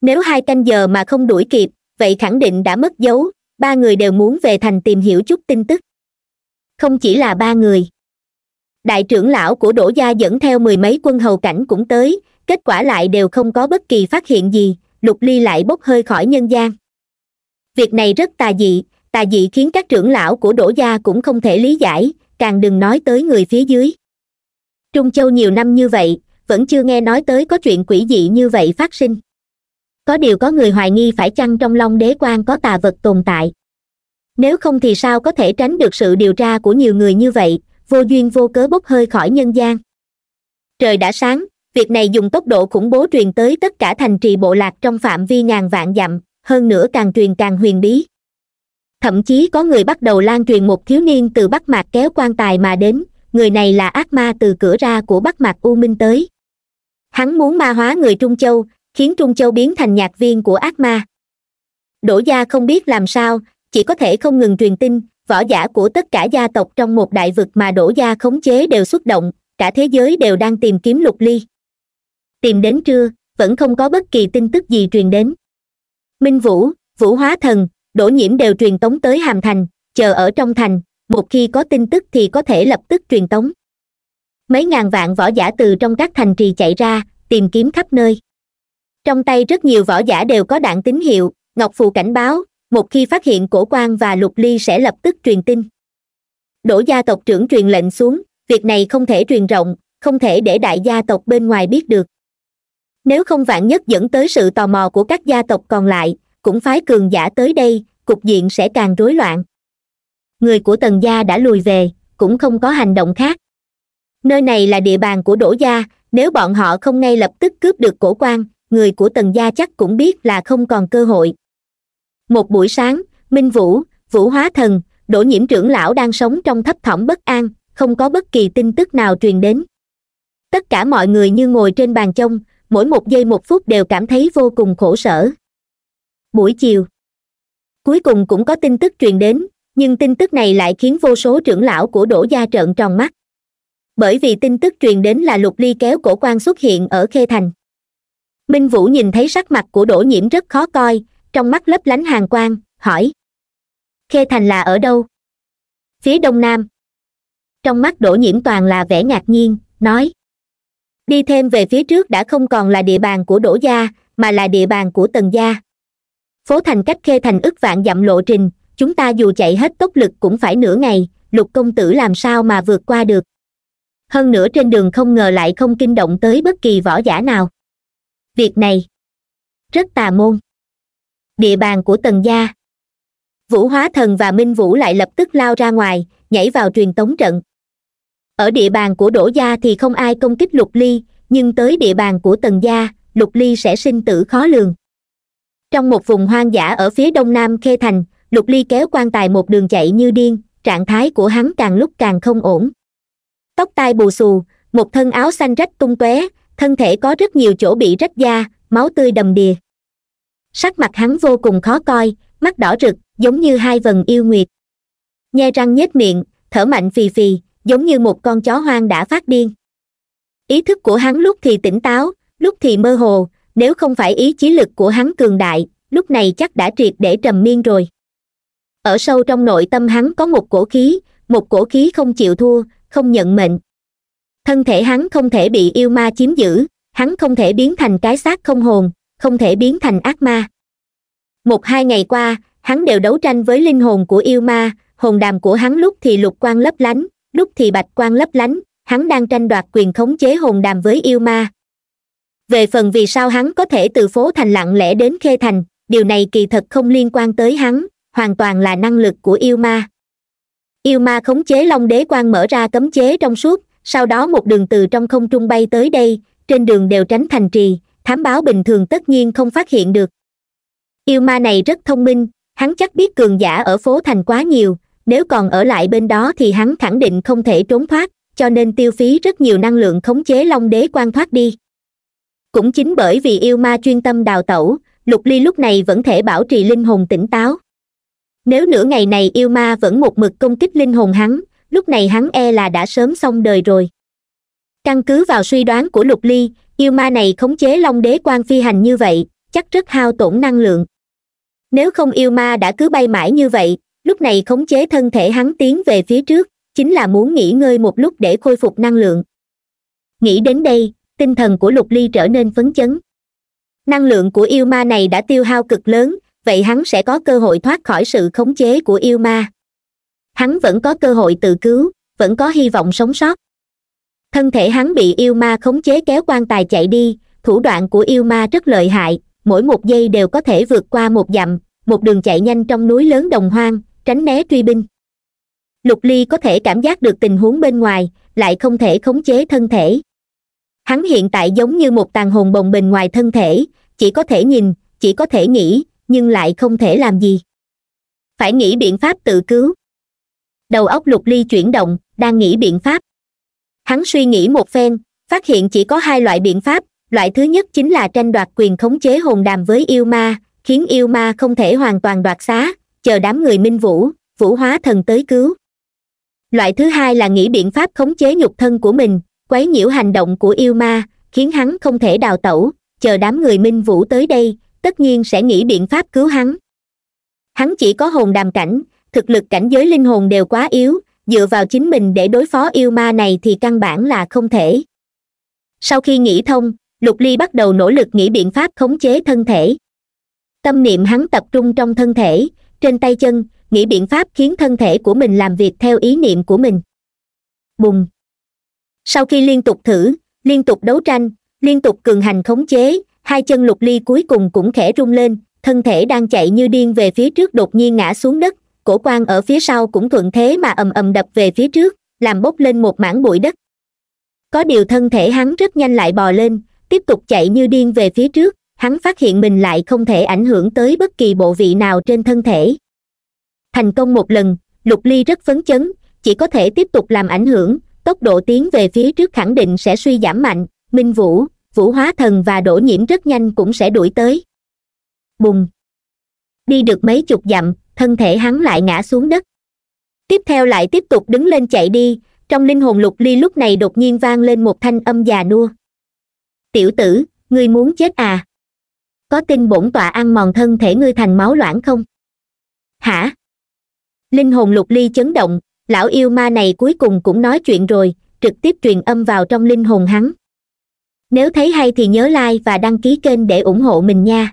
Nếu hai canh giờ mà không đuổi kịp, vậy khẳng định đã mất dấu, ba người đều muốn về thành tìm hiểu chút tin tức. Không chỉ là ba người đại trưởng lão của đỗ gia dẫn theo mười mấy quân hầu cảnh cũng tới, kết quả lại đều không có bất kỳ phát hiện gì, lục ly lại bốc hơi khỏi nhân gian. Việc này rất tà dị tà dị khiến các trưởng lão của đỗ gia cũng không thể lý giải, càng đừng nói tới người phía dưới. Trung châu nhiều năm như vậy, vẫn chưa nghe nói tới có chuyện quỷ dị như vậy phát sinh. Có điều có người hoài nghi phải chăng trong long đế quan có tà vật tồn tại? Nếu không thì sao có thể tránh được sự điều tra của nhiều người như vậy vô duyên vô cớ bốc hơi khỏi nhân gian. Trời đã sáng, việc này dùng tốc độ khủng bố truyền tới tất cả thành trì bộ lạc trong phạm vi ngàn vạn dặm, hơn nữa càng truyền càng huyền bí. Thậm chí có người bắt đầu lan truyền một thiếu niên từ bắc mạc kéo quan tài mà đến, người này là ác ma từ cửa ra của bắc mạc u minh tới. Hắn muốn ma hóa người trung châu, khiến trung châu biến thành nhạc viên của ác ma. Đỗ gia không biết làm sao, chỉ có thể không ngừng truyền tin võ giả của tất cả gia tộc trong một đại vực mà Đổ gia khống chế đều xuất động, cả thế giới đều đang tìm kiếm lục ly. Tìm đến trưa, vẫn không có bất kỳ tin tức gì truyền đến. Minh vũ vũ hóa thần Đổ nhiễm đều truyền tống tới hàm thành, chờ ở trong thành, một khi có tin tức thì có thể lập tức truyền tống. Mấy ngàn vạn võ giả từ trong các thành trì chạy ra, tìm kiếm khắp nơi. Trong tay rất nhiều võ giả đều có đạn tín hiệu, ngọc phù cảnh báo một khi phát hiện cổ quan và lục ly sẽ lập tức truyền tin. Đỗ gia tộc trưởng truyền lệnh xuống, việc này không thể truyền rộng, không thể để đại gia tộc bên ngoài biết được. Nếu không vạn nhất dẫn tới sự tò mò của các gia tộc còn lại, cũng phái cường giả tới đây, cục diện sẽ càng rối loạn. Người của tần gia đã lùi về, cũng không có hành động khác. Nơi này là địa bàn của đỗ gia, nếu bọn họ không ngay lập tức cướp được cổ quan người của tần gia chắc cũng biết là không còn cơ hội một buổi sáng, minh vũ vũ hóa thần, đỗ nhiễm trưởng lão đang sống trong thấp thỏm bất an, không có bất kỳ tin tức nào truyền đến. Tất cả mọi người như ngồi trên bàn trông, mỗi một giây một phút đều cảm thấy vô cùng khổ sở. Buổi chiều, cuối cùng cũng có tin tức truyền đến, nhưng tin tức này lại khiến vô số trưởng lão của đỗ gia trợn tròn mắt. Bởi vì tin tức truyền đến là lục ly kéo cổ quan xuất hiện ở khê thành. Minh vũ nhìn thấy sắc mặt của đỗ nhiễm rất khó coi trong mắt lấp lánh hàng quang, hỏi. Khê thành là ở đâu? Phía đông nam. Trong mắt đỗ nhiễm toàn là vẻ ngạc nhiên, nói. Đi thêm về phía trước đã không còn là địa bàn của đỗ gia, mà là địa bàn của tần gia. Phố thành cách khê thành ức vạn dặm lộ trình, chúng ta dù chạy hết tốc lực cũng phải nửa ngày, lục công tử làm sao mà vượt qua được? Hơn nữa trên đường không ngờ lại không kinh động tới bất kỳ võ giả nào. Việc này rất tà môn địa bàn của tần gia. Vũ hóa thần và minh vũ lại lập tức lao ra ngoài, nhảy vào truyền tống trận. Ở địa bàn của đỗ gia thì không ai công kích lục ly, nhưng tới địa bàn của tần gia, lục ly sẽ sinh tử khó lường. Trong một vùng hoang dã ở phía đông nam khê thành, lục ly kéo quan tài một đường chạy như điên, trạng thái của hắn càng lúc càng không ổn. Tóc tai bù xù, một thân áo xanh rách tung tóe, thân thể có rất nhiều chỗ bị rách da, máu tươi đầm đìa sắc mặt hắn vô cùng khó coi, mắt đỏ rực, giống như hai vần yêu nguyệt. Nhe răng nhếch miệng, thở mạnh phì phì, giống như một con chó hoang đã phát điên. Ý thức của hắn lúc thì tỉnh táo, lúc thì mơ hồ, nếu không phải ý chí lực của hắn cường đại, lúc này chắc đã triệt để trầm miên rồi. Ở sâu trong nội tâm hắn có một cổ khí, một cổ khí không chịu thua, không nhận mệnh. Thân thể hắn không thể bị yêu ma chiếm giữ, hắn không thể biến thành cái xác không hồn không thể biến thành ác ma. Một hai ngày qua, hắn đều đấu tranh với linh hồn của yêu ma, hồn đàm của hắn lúc thì lục quang lấp lánh, lúc thì bạch quang lấp lánh, hắn đang tranh đoạt quyền khống chế hồn đàm với yêu ma. Về phần vì sao hắn có thể từ phố thành lặng lẽ đến khê thành, điều này kỳ thật không liên quan tới hắn, hoàn toàn là năng lực của yêu ma. Yêu ma khống chế long đế quan mở ra cấm chế trong suốt, sau đó một đường từ trong không trung bay tới đây, trên đường đều tránh thành trì thám báo bình thường tất nhiên không phát hiện được. Yêu ma này rất thông minh, hắn chắc biết cường giả ở phố thành quá nhiều, nếu còn ở lại bên đó thì hắn khẳng định không thể trốn thoát, cho nên tiêu phí rất nhiều năng lượng khống chế long đế quan thoát đi. Cũng chính bởi vì yêu ma chuyên tâm đào tẩu, lục ly lúc này vẫn thể bảo trì linh hồn tỉnh táo. Nếu nửa ngày này yêu ma vẫn một mực công kích linh hồn hắn, lúc này hắn e là đã sớm xong đời rồi. Căn cứ vào suy đoán của lục ly yêu ma này khống chế long đế quan phi hành như vậy, chắc rất hao tổn năng lượng. Nếu không yêu ma đã cứ bay mãi như vậy, lúc này khống chế thân thể hắn tiến về phía trước, chính là muốn nghỉ ngơi một lúc để khôi phục năng lượng. Nghĩ đến đây, tinh thần của lục ly trở nên phấn chấn. Năng lượng của yêu ma này đã tiêu hao cực lớn, vậy hắn sẽ có cơ hội thoát khỏi sự khống chế của yêu ma. Hắn vẫn có cơ hội tự cứu, vẫn có hy vọng sống sót thân thể hắn bị yêu ma khống chế kéo quan tài chạy đi, thủ đoạn của yêu ma rất lợi hại, mỗi một giây đều có thể vượt qua một dặm, một đường chạy nhanh trong núi lớn đồng hoang, tránh né truy binh. Lục ly có thể cảm giác được tình huống bên ngoài, lại không thể khống chế thân thể. Hắn hiện tại giống như một tàn hồn bồng bềnh ngoài thân thể, chỉ có thể nhìn, chỉ có thể nghĩ, nhưng lại không thể làm gì. Phải nghĩ biện pháp tự cứu. Đầu óc lục ly chuyển động, đang nghĩ biện pháp hắn suy nghĩ một phen, phát hiện chỉ có hai loại biện pháp, loại thứ nhất chính là tranh đoạt quyền khống chế hồn đàm với yêu ma, khiến yêu ma không thể hoàn toàn đoạt xá, chờ đám người minh vũ vũ hóa thần tới cứu. Loại thứ hai là nghĩ biện pháp khống chế nhục thân của mình, quấy nhiễu hành động của yêu ma, khiến hắn không thể đào tẩu, chờ đám người minh vũ tới đây, tất nhiên sẽ nghĩ biện pháp cứu hắn. Hắn chỉ có hồn đàm cảnh, thực lực cảnh giới linh hồn đều quá yếu dựa vào chính mình để đối phó yêu ma này thì căn bản là không thể. Sau khi nghĩ thông, lục ly bắt đầu nỗ lực nghĩ biện pháp khống chế thân thể. Tâm niệm hắn tập trung trong thân thể, trên tay chân, nghĩ biện pháp khiến thân thể của mình làm việc theo ý niệm của mình. Bùng. Sau khi liên tục thử, liên tục đấu tranh, liên tục cường hành khống chế, hai chân lục ly cuối cùng cũng khẽ rung lên, thân thể đang chạy như điên về phía trước đột nhiên ngã xuống đất cổ quan ở phía sau cũng thuận thế mà ầm ầm đập về phía trước, làm bốc lên một mảng bụi đất. Có điều thân thể hắn rất nhanh lại bò lên, tiếp tục chạy như điên về phía trước, hắn phát hiện mình lại không thể ảnh hưởng tới bất kỳ bộ vị nào trên thân thể. Thành công một lần, lục ly rất phấn chấn, chỉ có thể tiếp tục làm ảnh hưởng, tốc độ tiến về phía trước khẳng định sẽ suy giảm mạnh, minh vũ vũ hóa thần và đổ nhiễm rất nhanh cũng sẽ đuổi tới. Bùng! Đi được mấy chục dặm thân thể hắn lại ngã xuống đất. Tiếp theo lại tiếp tục đứng lên chạy đi, trong linh hồn lục ly lúc này đột nhiên vang lên một thanh âm già nua. Tiểu tử, ngươi muốn chết à? Có tin bổn tọa ăn mòn thân thể ngươi thành máu loãng không? Hả? Linh hồn lục ly chấn động, lão yêu ma này cuối cùng cũng nói chuyện rồi, trực tiếp truyền âm vào trong linh hồn hắn. Nếu thấy hay thì nhớ like và đăng ký kênh để ủng hộ mình nha.